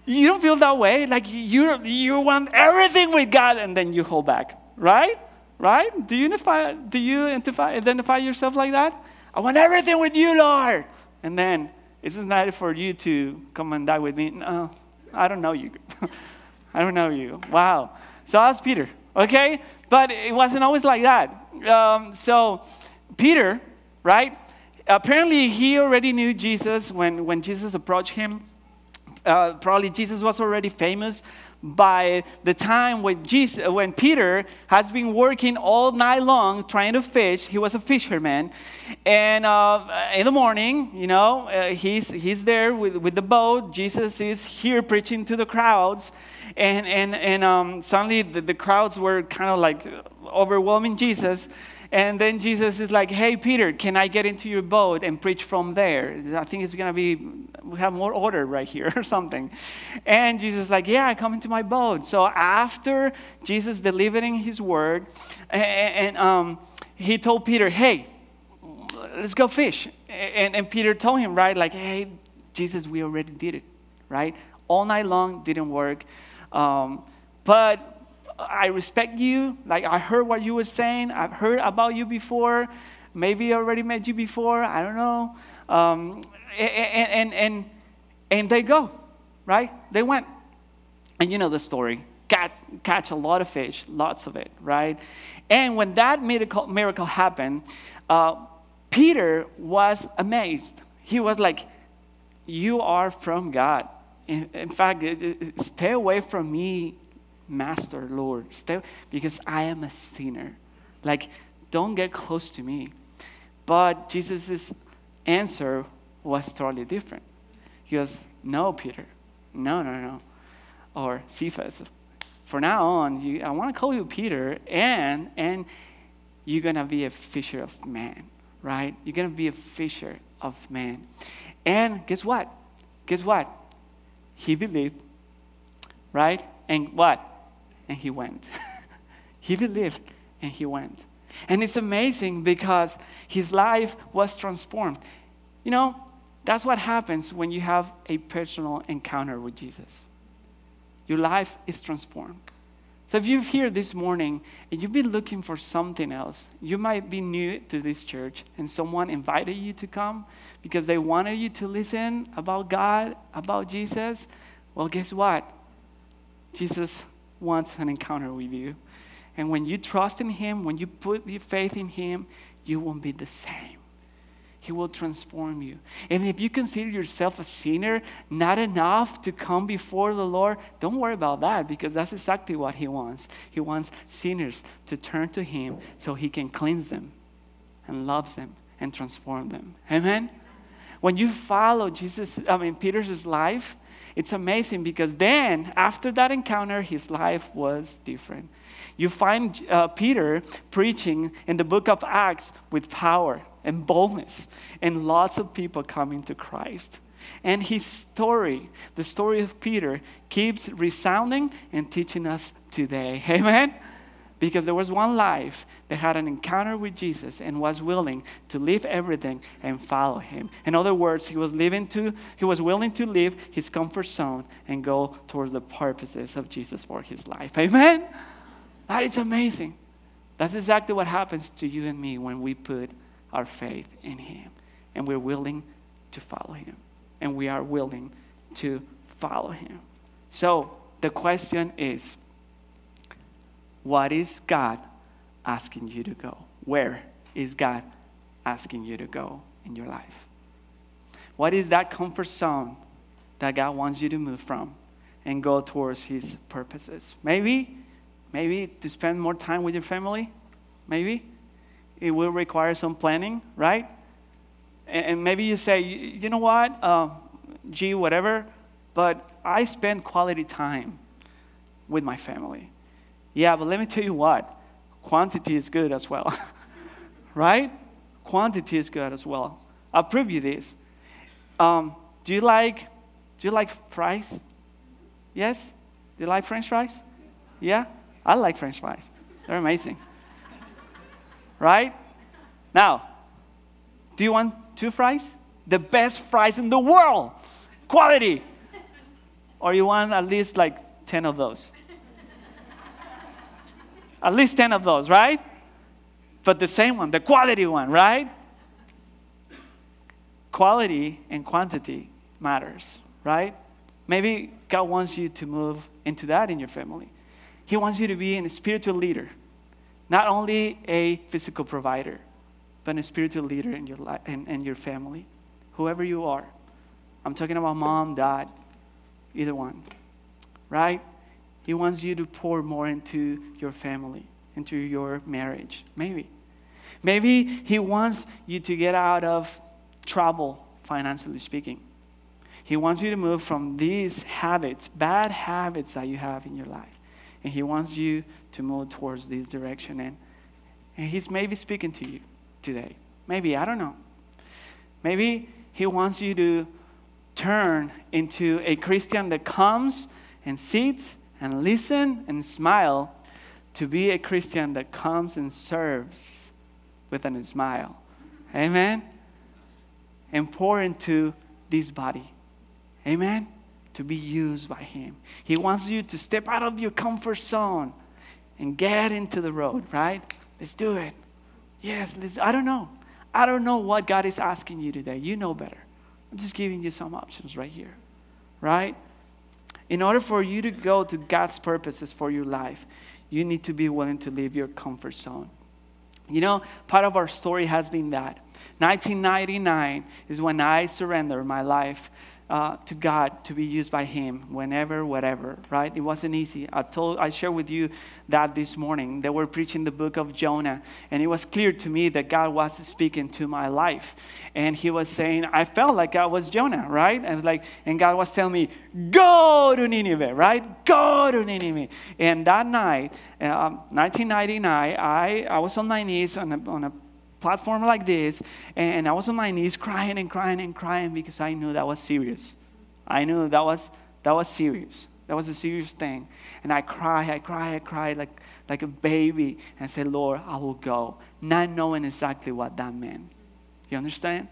you don't feel that way. Like you, you want everything with God, and then you hold back, right? Right? Do you identify? Do you identify, identify yourself like that? I want everything with you, Lord. And then it's not for you to come and die with me. No, I don't know you. I don't know you. Wow. So that's Peter, okay? But it wasn't always like that. Um, so Peter, right? Apparently, he already knew Jesus when, when Jesus approached him. Uh, probably Jesus was already famous by the time when, Jesus, when Peter has been working all night long trying to fish. He was a fisherman. And uh, in the morning, you know, uh, he's, he's there with, with the boat. Jesus is here preaching to the crowds. And, and, and um, suddenly the, the crowds were kind of like overwhelming Jesus. And then Jesus is like, hey, Peter, can I get into your boat and preach from there? I think it's going to be, we have more order right here or something. And Jesus is like, yeah, come into my boat. So after Jesus delivering his word, and, um, he told Peter, hey, let's go fish. And, and Peter told him, right, like, hey, Jesus, we already did it, right? All night long, didn't work. Um, but I respect you. Like, I heard what you were saying. I've heard about you before. Maybe I already met you before. I don't know. Um, and, and, and, and they go, right? They went. And you know the story. Cat, catch a lot of fish, lots of it, right? And when that miracle, miracle happened, uh, Peter was amazed. He was like, You are from God. In, in fact, stay away from me, Master, Lord. Stay, because I am a sinner. Like, don't get close to me. But Jesus' answer was totally different. He goes, No, Peter. No, no, no. Or Cephas. For now on, you, I want to call you Peter, and, and you're going to be a fisher of man, right? You're going to be a fisher of man. And guess what? Guess what? He believed, right? And what? And he went. he believed and he went. And it's amazing because his life was transformed. You know, that's what happens when you have a personal encounter with Jesus. Your life is transformed. So if you're here this morning and you've been looking for something else, you might be new to this church and someone invited you to come because they wanted you to listen about God, about Jesus. Well, guess what? Jesus wants an encounter with you. And when you trust in Him, when you put your faith in Him, you won't be the same. He will transform you. And if you consider yourself a sinner, not enough to come before the Lord, don't worry about that because that's exactly what He wants. He wants sinners to turn to Him so He can cleanse them and loves them and transform them. Amen? When you follow Jesus, I mean, Peter's life, it's amazing because then, after that encounter, his life was different. You find uh, Peter preaching in the book of Acts with power and boldness, and lots of people coming to Christ. And his story, the story of Peter, keeps resounding and teaching us today. Amen? Because there was one life that had an encounter with Jesus and was willing to leave everything and follow him. In other words, he was living to he was willing to leave his comfort zone and go towards the purposes of Jesus for his life. Amen. That is amazing. That's exactly what happens to you and me when we put our faith in him and we're willing to to follow him. And we are willing to follow him. So the question is what is God asking you to go? Where is God asking you to go in your life? What is that comfort zone that God wants you to move from and go towards His purposes? Maybe, maybe to spend more time with your family. Maybe it will require some planning, right? And, maybe you say, you know what, uh, gee, whatever, but I spend quality time with my family. Yeah, but let me tell you what, quantity is good as well, right? Quantity is good as well. I'll prove you this. Um, do you like do you like fries? Yes? Do you like French fries? Yeah? I like French fries. They're amazing. right? Now, do you want two fries? The best fries in the world. Quality. Or you want at least like 10 of those? At least 10 of those, right? But the same one, the quality one, right? Quality and quantity matters, right? Maybe God wants you to move into that in your family. He wants you to be a spiritual leader, not only a physical provider, but a spiritual leader in your life and in, in your family, whoever you are. I'm talking about mom, dad, either one, right? He wants you to pour more into your family, into your marriage, maybe. Maybe He wants you to get out of trouble, financially speaking. He wants you to move from these habits, bad habits that you have in your life. And He wants you to move towards this direction. And, and He's maybe speaking to you today. Maybe, I don't know. Maybe He wants you to turn into a Christian that comes and sits and listen and smile to be a Christian that comes and serves with a smile. Amen? And pour into this body. Amen? To be used by Him. He wants you to step out of your comfort zone and get into the road, right? Let's do it. Yes, let's, I don't know. I don't know what God is asking you today. You know better. I'm just giving you some options right here, right? In order for you to go to God's purposes for your life, you need to be willing to leave your comfort zone. You know, part of our story has been that 1999 is when I surrendered my life uh, to God to be used by Him whenever, whatever, right? It wasn't easy. I told, I shared with you that this morning. They were preaching the book of Jonah, and it was clear to me that God was speaking to my life. And He was saying, I felt like I was Jonah, right? I was like, and God was telling me, go to Nineveh, right? Go to Nineveh. And that night, um, 1999, I, I was on my knees on a, on a platform like this, and I was on my knees crying and crying and crying because I knew that was serious. I knew that was that was serious. That was a serious thing. And I cry, I cry, I cry like, like a baby and said, Lord, I will go, not knowing exactly what that meant. You understand?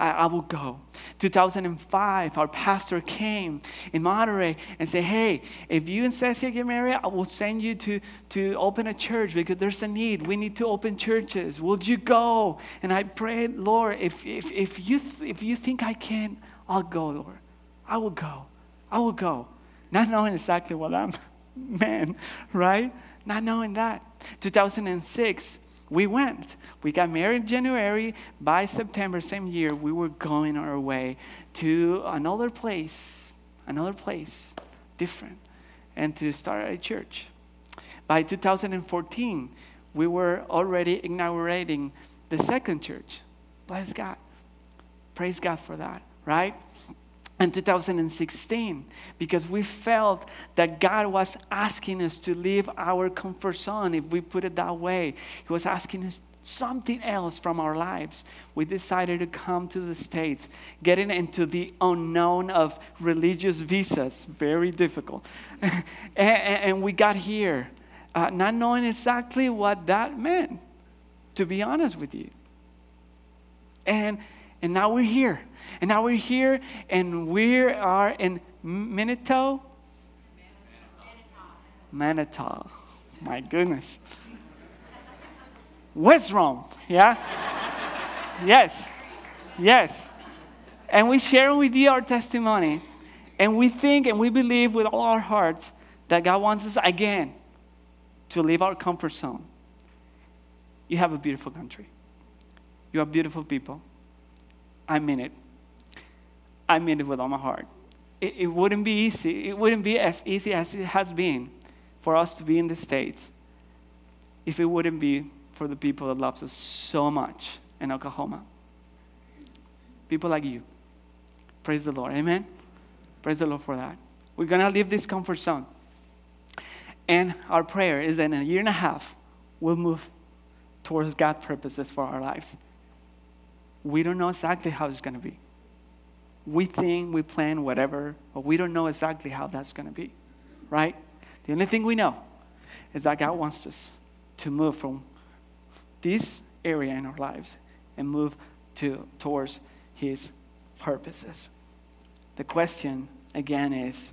I, I will go. 2005, our pastor came in Monterey and said, Hey, if you and Cecilia get married, I will send you to, to open a church because there's a need. We need to open churches. Would you go? And I prayed, Lord, if, if, if, you, th- if you think I can, I'll go, Lord. I will go. I will go. Not knowing exactly what I'm, man, right? Not knowing that. 2006, we went. We got married in January. By September, same year, we were going our way to another place, another place, different, and to start a church. By 2014, we were already inaugurating the second church. Bless God. Praise God for that, right? In 2016 because we felt that God was asking us to leave our comfort zone, if we put it that way. He was asking us something else from our lives. We decided to come to the States, getting into the unknown of religious visas, very difficult. and, and, we got here, uh, not knowing exactly what that meant, to be honest with you. And, and now we're here and now we're here and we are in Manitou. Manitou. My goodness. What's wrong? yeah? yes, yes. and we share with you our testimony. And we think and we believe with all our hearts that God wants us again to leave our comfort zone. You have a beautiful country. You are beautiful people. I mean it. I mean it with all my heart. It, it wouldn't be easy. It wouldn't be as easy as it has been for us to be in the States if it wouldn't be for the people that loves us so much in Oklahoma. People like you. Praise the Lord. Amen. Praise the Lord for that. We're going to leave this comfort zone. And our prayer is that in a year and a half, we'll move towards God's purposes for our lives. We don't know exactly how it's going to be. We think, we plan, whatever, but we don't know exactly how that's going to be, right? The only thing we know is that God wants us to move from this area in our lives and move to, towards His purposes. The question again is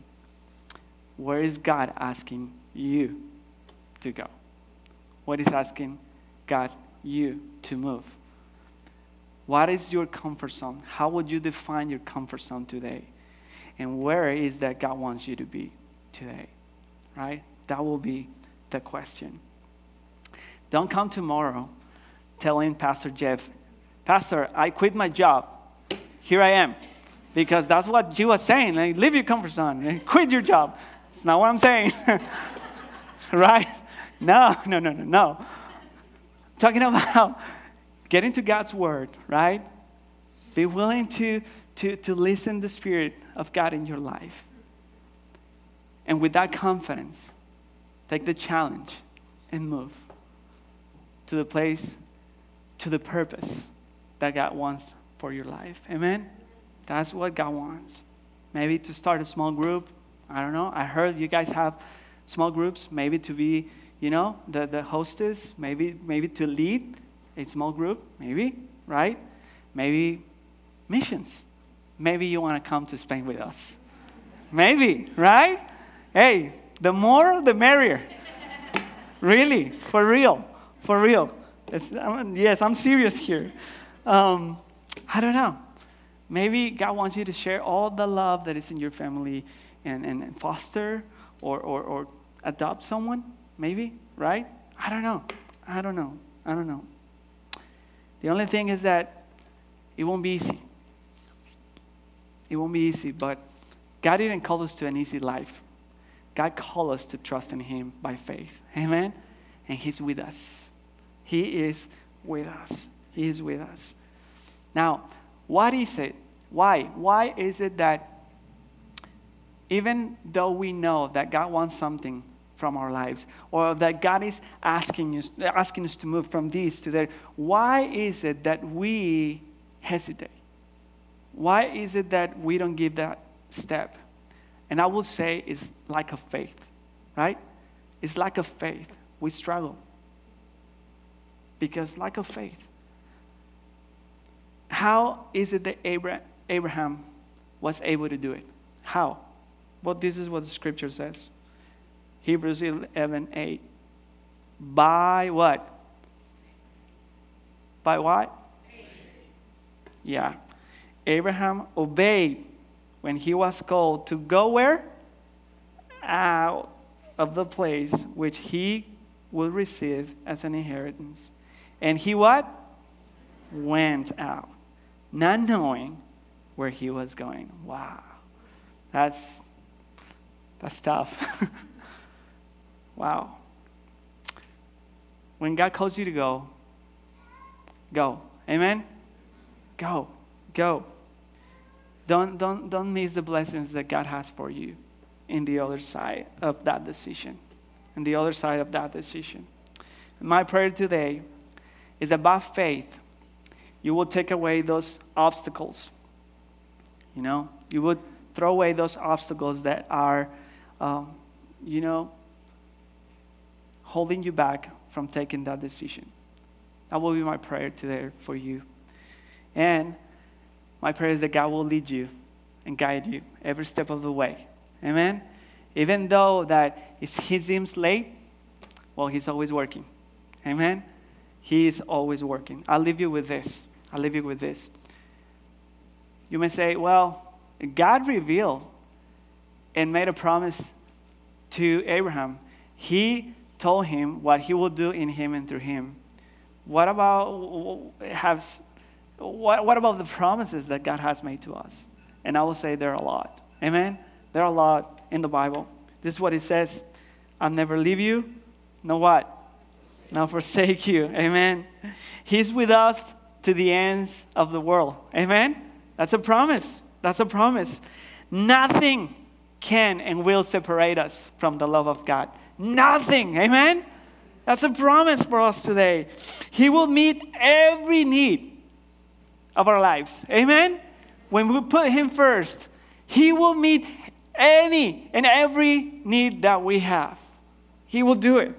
where is God asking you to go? What is asking God you to move? What is your comfort zone? How would you define your comfort zone today? And where is that God wants you to be today? Right? That will be the question. Don't come tomorrow telling Pastor Jeff, Pastor, I quit my job. Here I am. Because that's what G was saying. Like, leave your comfort zone and quit your job. It's not what I'm saying. right? No, no, no, no, no. Talking about getting into God's word, right? Be willing to, to, to listen the Spirit of God in your life. And with that confidence, take the challenge and move to the place, to the purpose that God wants for your life. Amen? That's what God wants. Maybe to start a small group. I don't know. I heard you guys have small groups, maybe to be, you know, the, the hostess, maybe, maybe to lead a small group, maybe, right? Maybe missions. Maybe you want to come to Spain with us. Maybe, right? Hey, the more, the merrier. really, for real, for real. I'm, yes, I'm serious here. Um, I don't know. Maybe God wants you to share all the love that is in your family and, and, and foster or, or, or adopt someone, maybe, right? I don't know. I don't know. I don't know. The only thing is that it won't be easy. It won't be easy, but God didn't call us to an easy life. God called us to trust in Him by faith. Amen? And He's with us. He is with us. He is with us. Now, what is it? Why? Why is it that even though we know that God wants something from our lives or that God is asking us, asking us to move from this to that, why is it that we hesitate? Why is it that we don't give that step? And I will say it's lack of faith, right? It's lack of faith. We struggle because lack of faith. How is it that Abraham was able to do it? How? Well, this is what the scripture says. Hebrews 11 8. By what? By what? Yeah. Abraham obeyed when he was called to go where? Out of the place which he will receive as an inheritance. And he what? Went out, not knowing where he was going. Wow. That's that's tough. wow. When God calls you to go, go. Amen? Go. Go. Don't, don't, don't miss the blessings that God has for you in the other side of that decision. In the other side of that decision. My prayer today is that by faith, you will take away those obstacles. You know, you would throw away those obstacles that are um, you know, holding you back from taking that decision. That will be my prayer today for you. And my prayer is that God will lead you and guide you every step of the way. Amen? Even though that he seems late, well, he's always working. Amen? He is always working. I'll leave you with this. I'll leave you with this. You may say, well, God revealed and made a promise to Abraham. He told him what he will do in him and through him. What about has what, what about the promises that God has made to us? And I will say there are a lot. Amen. There are a lot in the Bible. This is what it says. I'll never leave you. No what? Now forsake you. Amen. He's with us to the ends of the world. Amen. That's a promise. That's a promise. Nothing can and will separate us from the love of God. Nothing. Amen. That's a promise for us today. He will meet every need of our lives. Amen. When we put Him first, He will meet any and every need that we have. He will do it.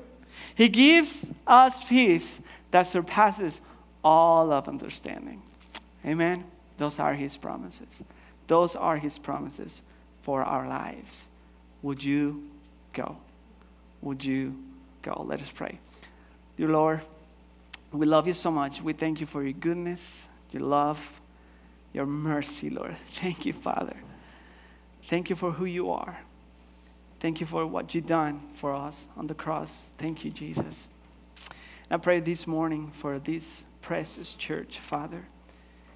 He gives us peace that surpasses all of understanding. Amen. Those are His promises. Those are His promises for our lives. Would you go? Would you go? Let us pray. Dear Lord, we love you so much. We thank you for your goodness, your love, your mercy, Lord. Thank you, Father. Thank you for who you are. Thank you for what you've done for us on the cross. Thank you, Jesus. I pray this morning for this precious church, Father,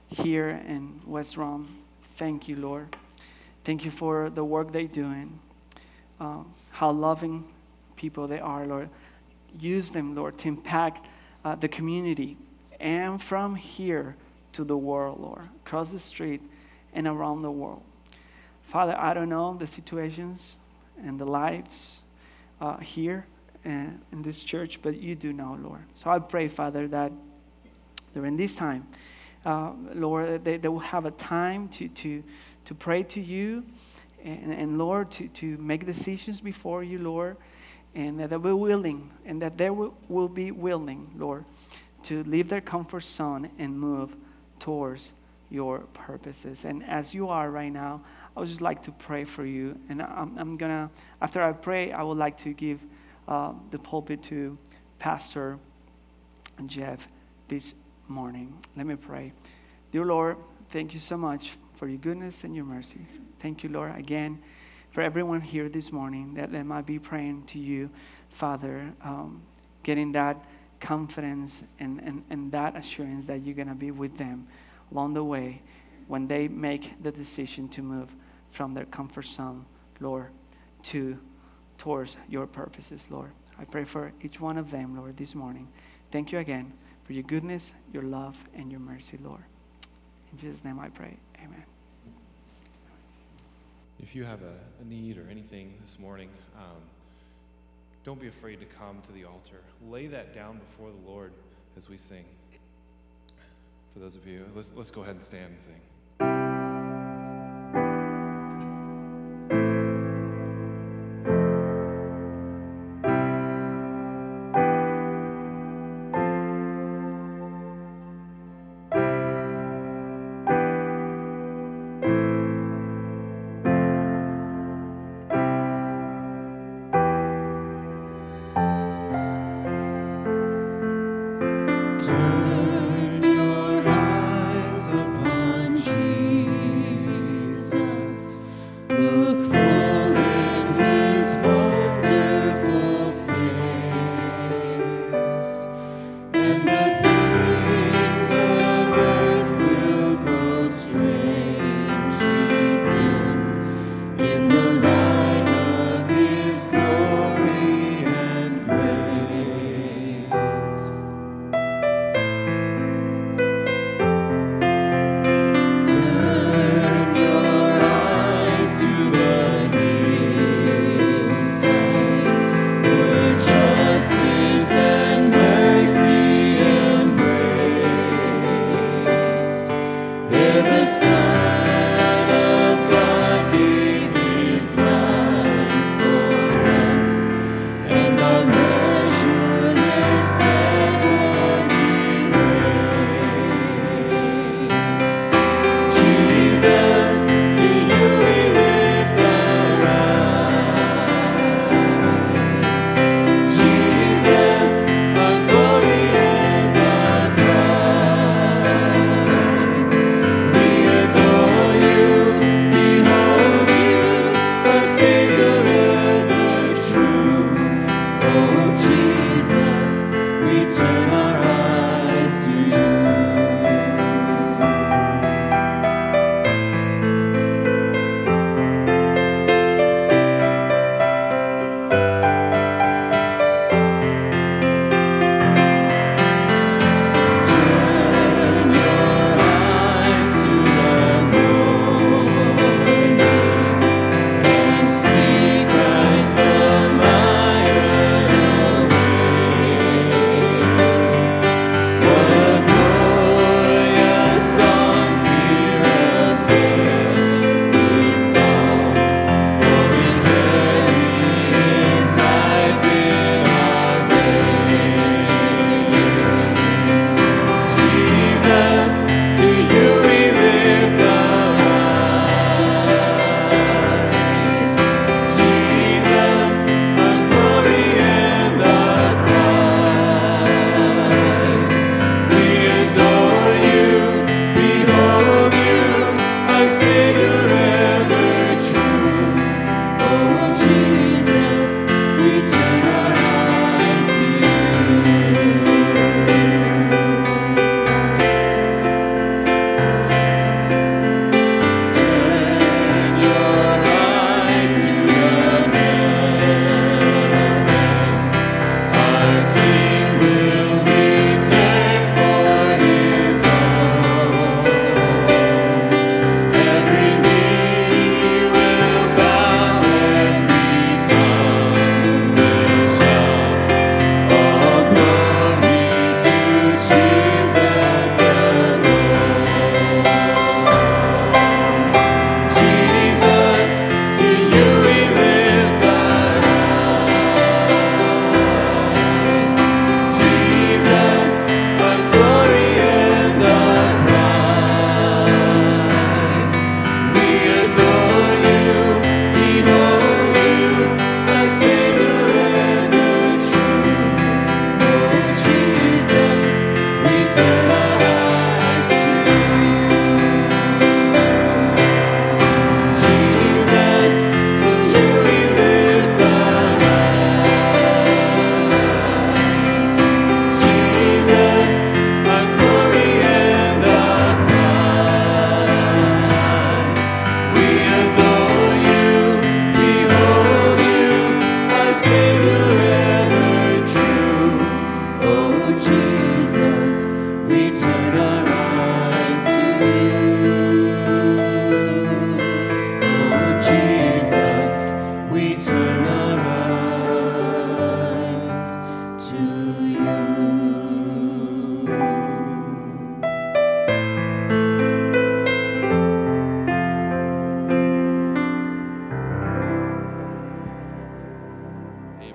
here in West Rome. Thank you, Lord. Thank you for the work they're doing, um, how loving people they are, Lord. Use them, Lord, to impact uh, the community and from here to the world, Lord, across the street and around the world. Father, I don't know the situations and the lives uh, here in this church, but you do know, Lord. So I pray, Father, that during this time, uh, Lord, they, they will have a time to, to, to pray to you and, and Lord, to, to make decisions before you, Lord, and that they will be willing, and that they will, will be willing, Lord, to leave their comfort zone and move towards your purposes. And as you are right now, I would just like to pray for you. And I'm, I'm to, after I pray, I would like to give uh, the pulpit to Pastor Jeff this morning. Let me pray. Dear Lord, thank you so much for your goodness and your mercy. Thank you, Lord, again for everyone here this morning that they might be praying to you, Father, um, getting that confidence and, and, and that assurance that you're going to be with them along the way when they make the decision to move from their comfort zone, Lord, to towards your purposes, Lord. I pray for each one of them, Lord, this morning. Thank you again for your goodness, your love, and your mercy, Lord. In Jesus' name I pray. Amen. If you have a, a need or anything this morning, um, don't be afraid to come to the altar. Lay that down before the Lord as we sing. For those of you, let's, let's go ahead and stand and sing.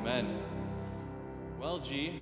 Amen. Well, G.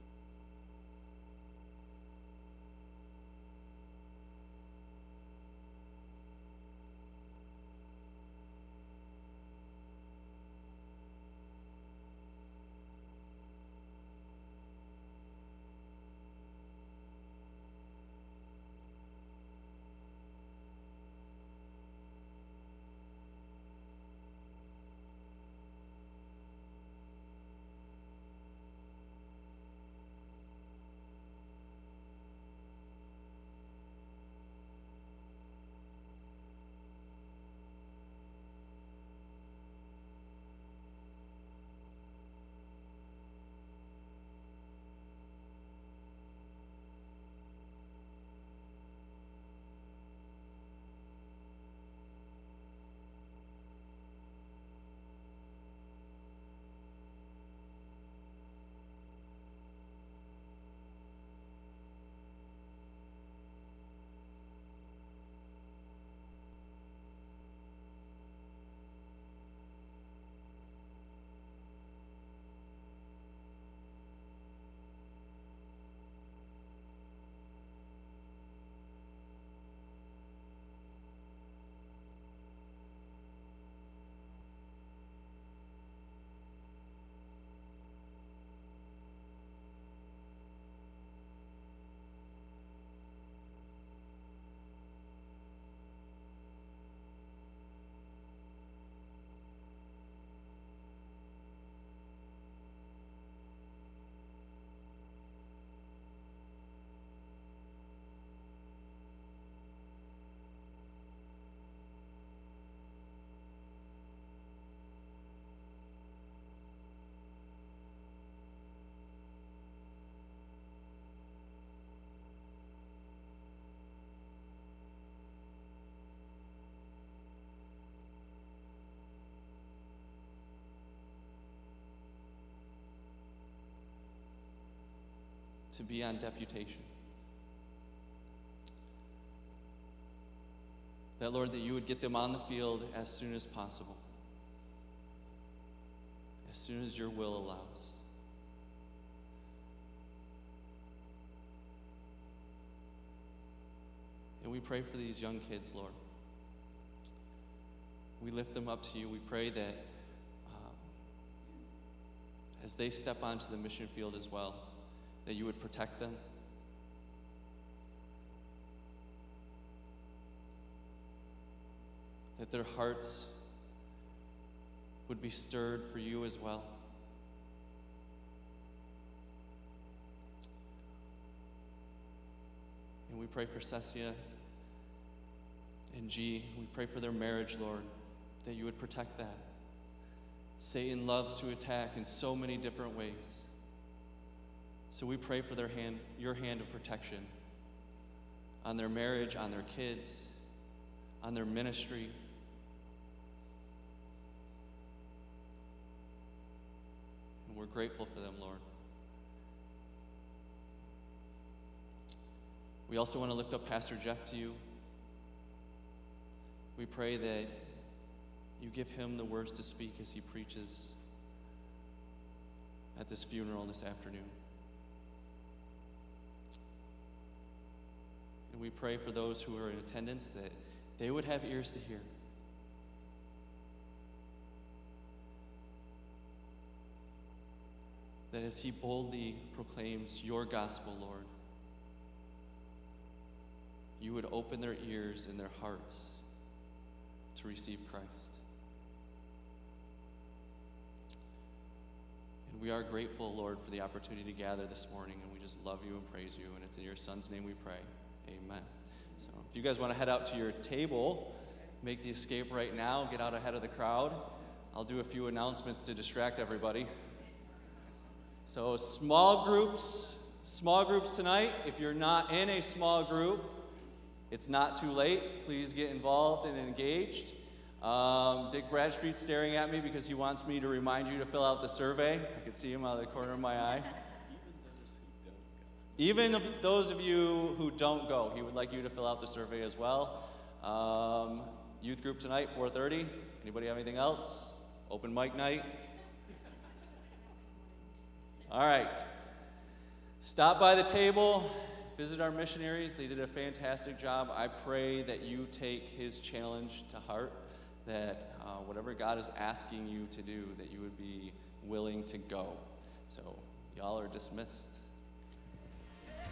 to be on deputation. That, Lord, that you would get them on the field as soon as possible, as soon as your will allows. And we pray for these young kids, Lord. We lift them up to you. We pray that um, as they step onto the mission field as well, that you would protect them. That their hearts would be stirred for you as well. And we pray for Cecia and G. We pray for their marriage, Lord, that you would protect that. Satan loves to attack in so many different ways. So we pray for their hand, your hand of protection on their marriage, on their kids, on their ministry. And we're grateful for them, Lord. We also want to lift up Pastor Jeff to you. We pray that you give him the words to speak as he preaches at this funeral this afternoon. And we pray for those who are in attendance that they would have ears to hear. That as he boldly proclaims your gospel, Lord, you would open their ears and their hearts to receive Christ. And we are grateful, Lord, for the opportunity to gather this morning, and we just love you and praise you. And it's in your Son's name we pray. Amen. So if you guys want to head out to your table, make the escape right now, get out ahead of the crowd. I'll do a few announcements to distract everybody. So, small groups Small groups tonight. If you're not in a small group, it's not too late. Please get involved and engaged. Um, Dick Bradstreet's staring at me because he wants me to remind you to fill out the survey. I can see him out of the corner of my eye. Even those of you who don't go, he would like you to fill out the survey as well. Um, youth group tonight, 4:30. Anybody have anything else? Open mic night. All right. Stop by the table, visit our missionaries. They did a fantastic job. I pray that you take his challenge to heart, that uh, whatever God is asking you to do, that you would be willing to go. So, y'all are dismissed.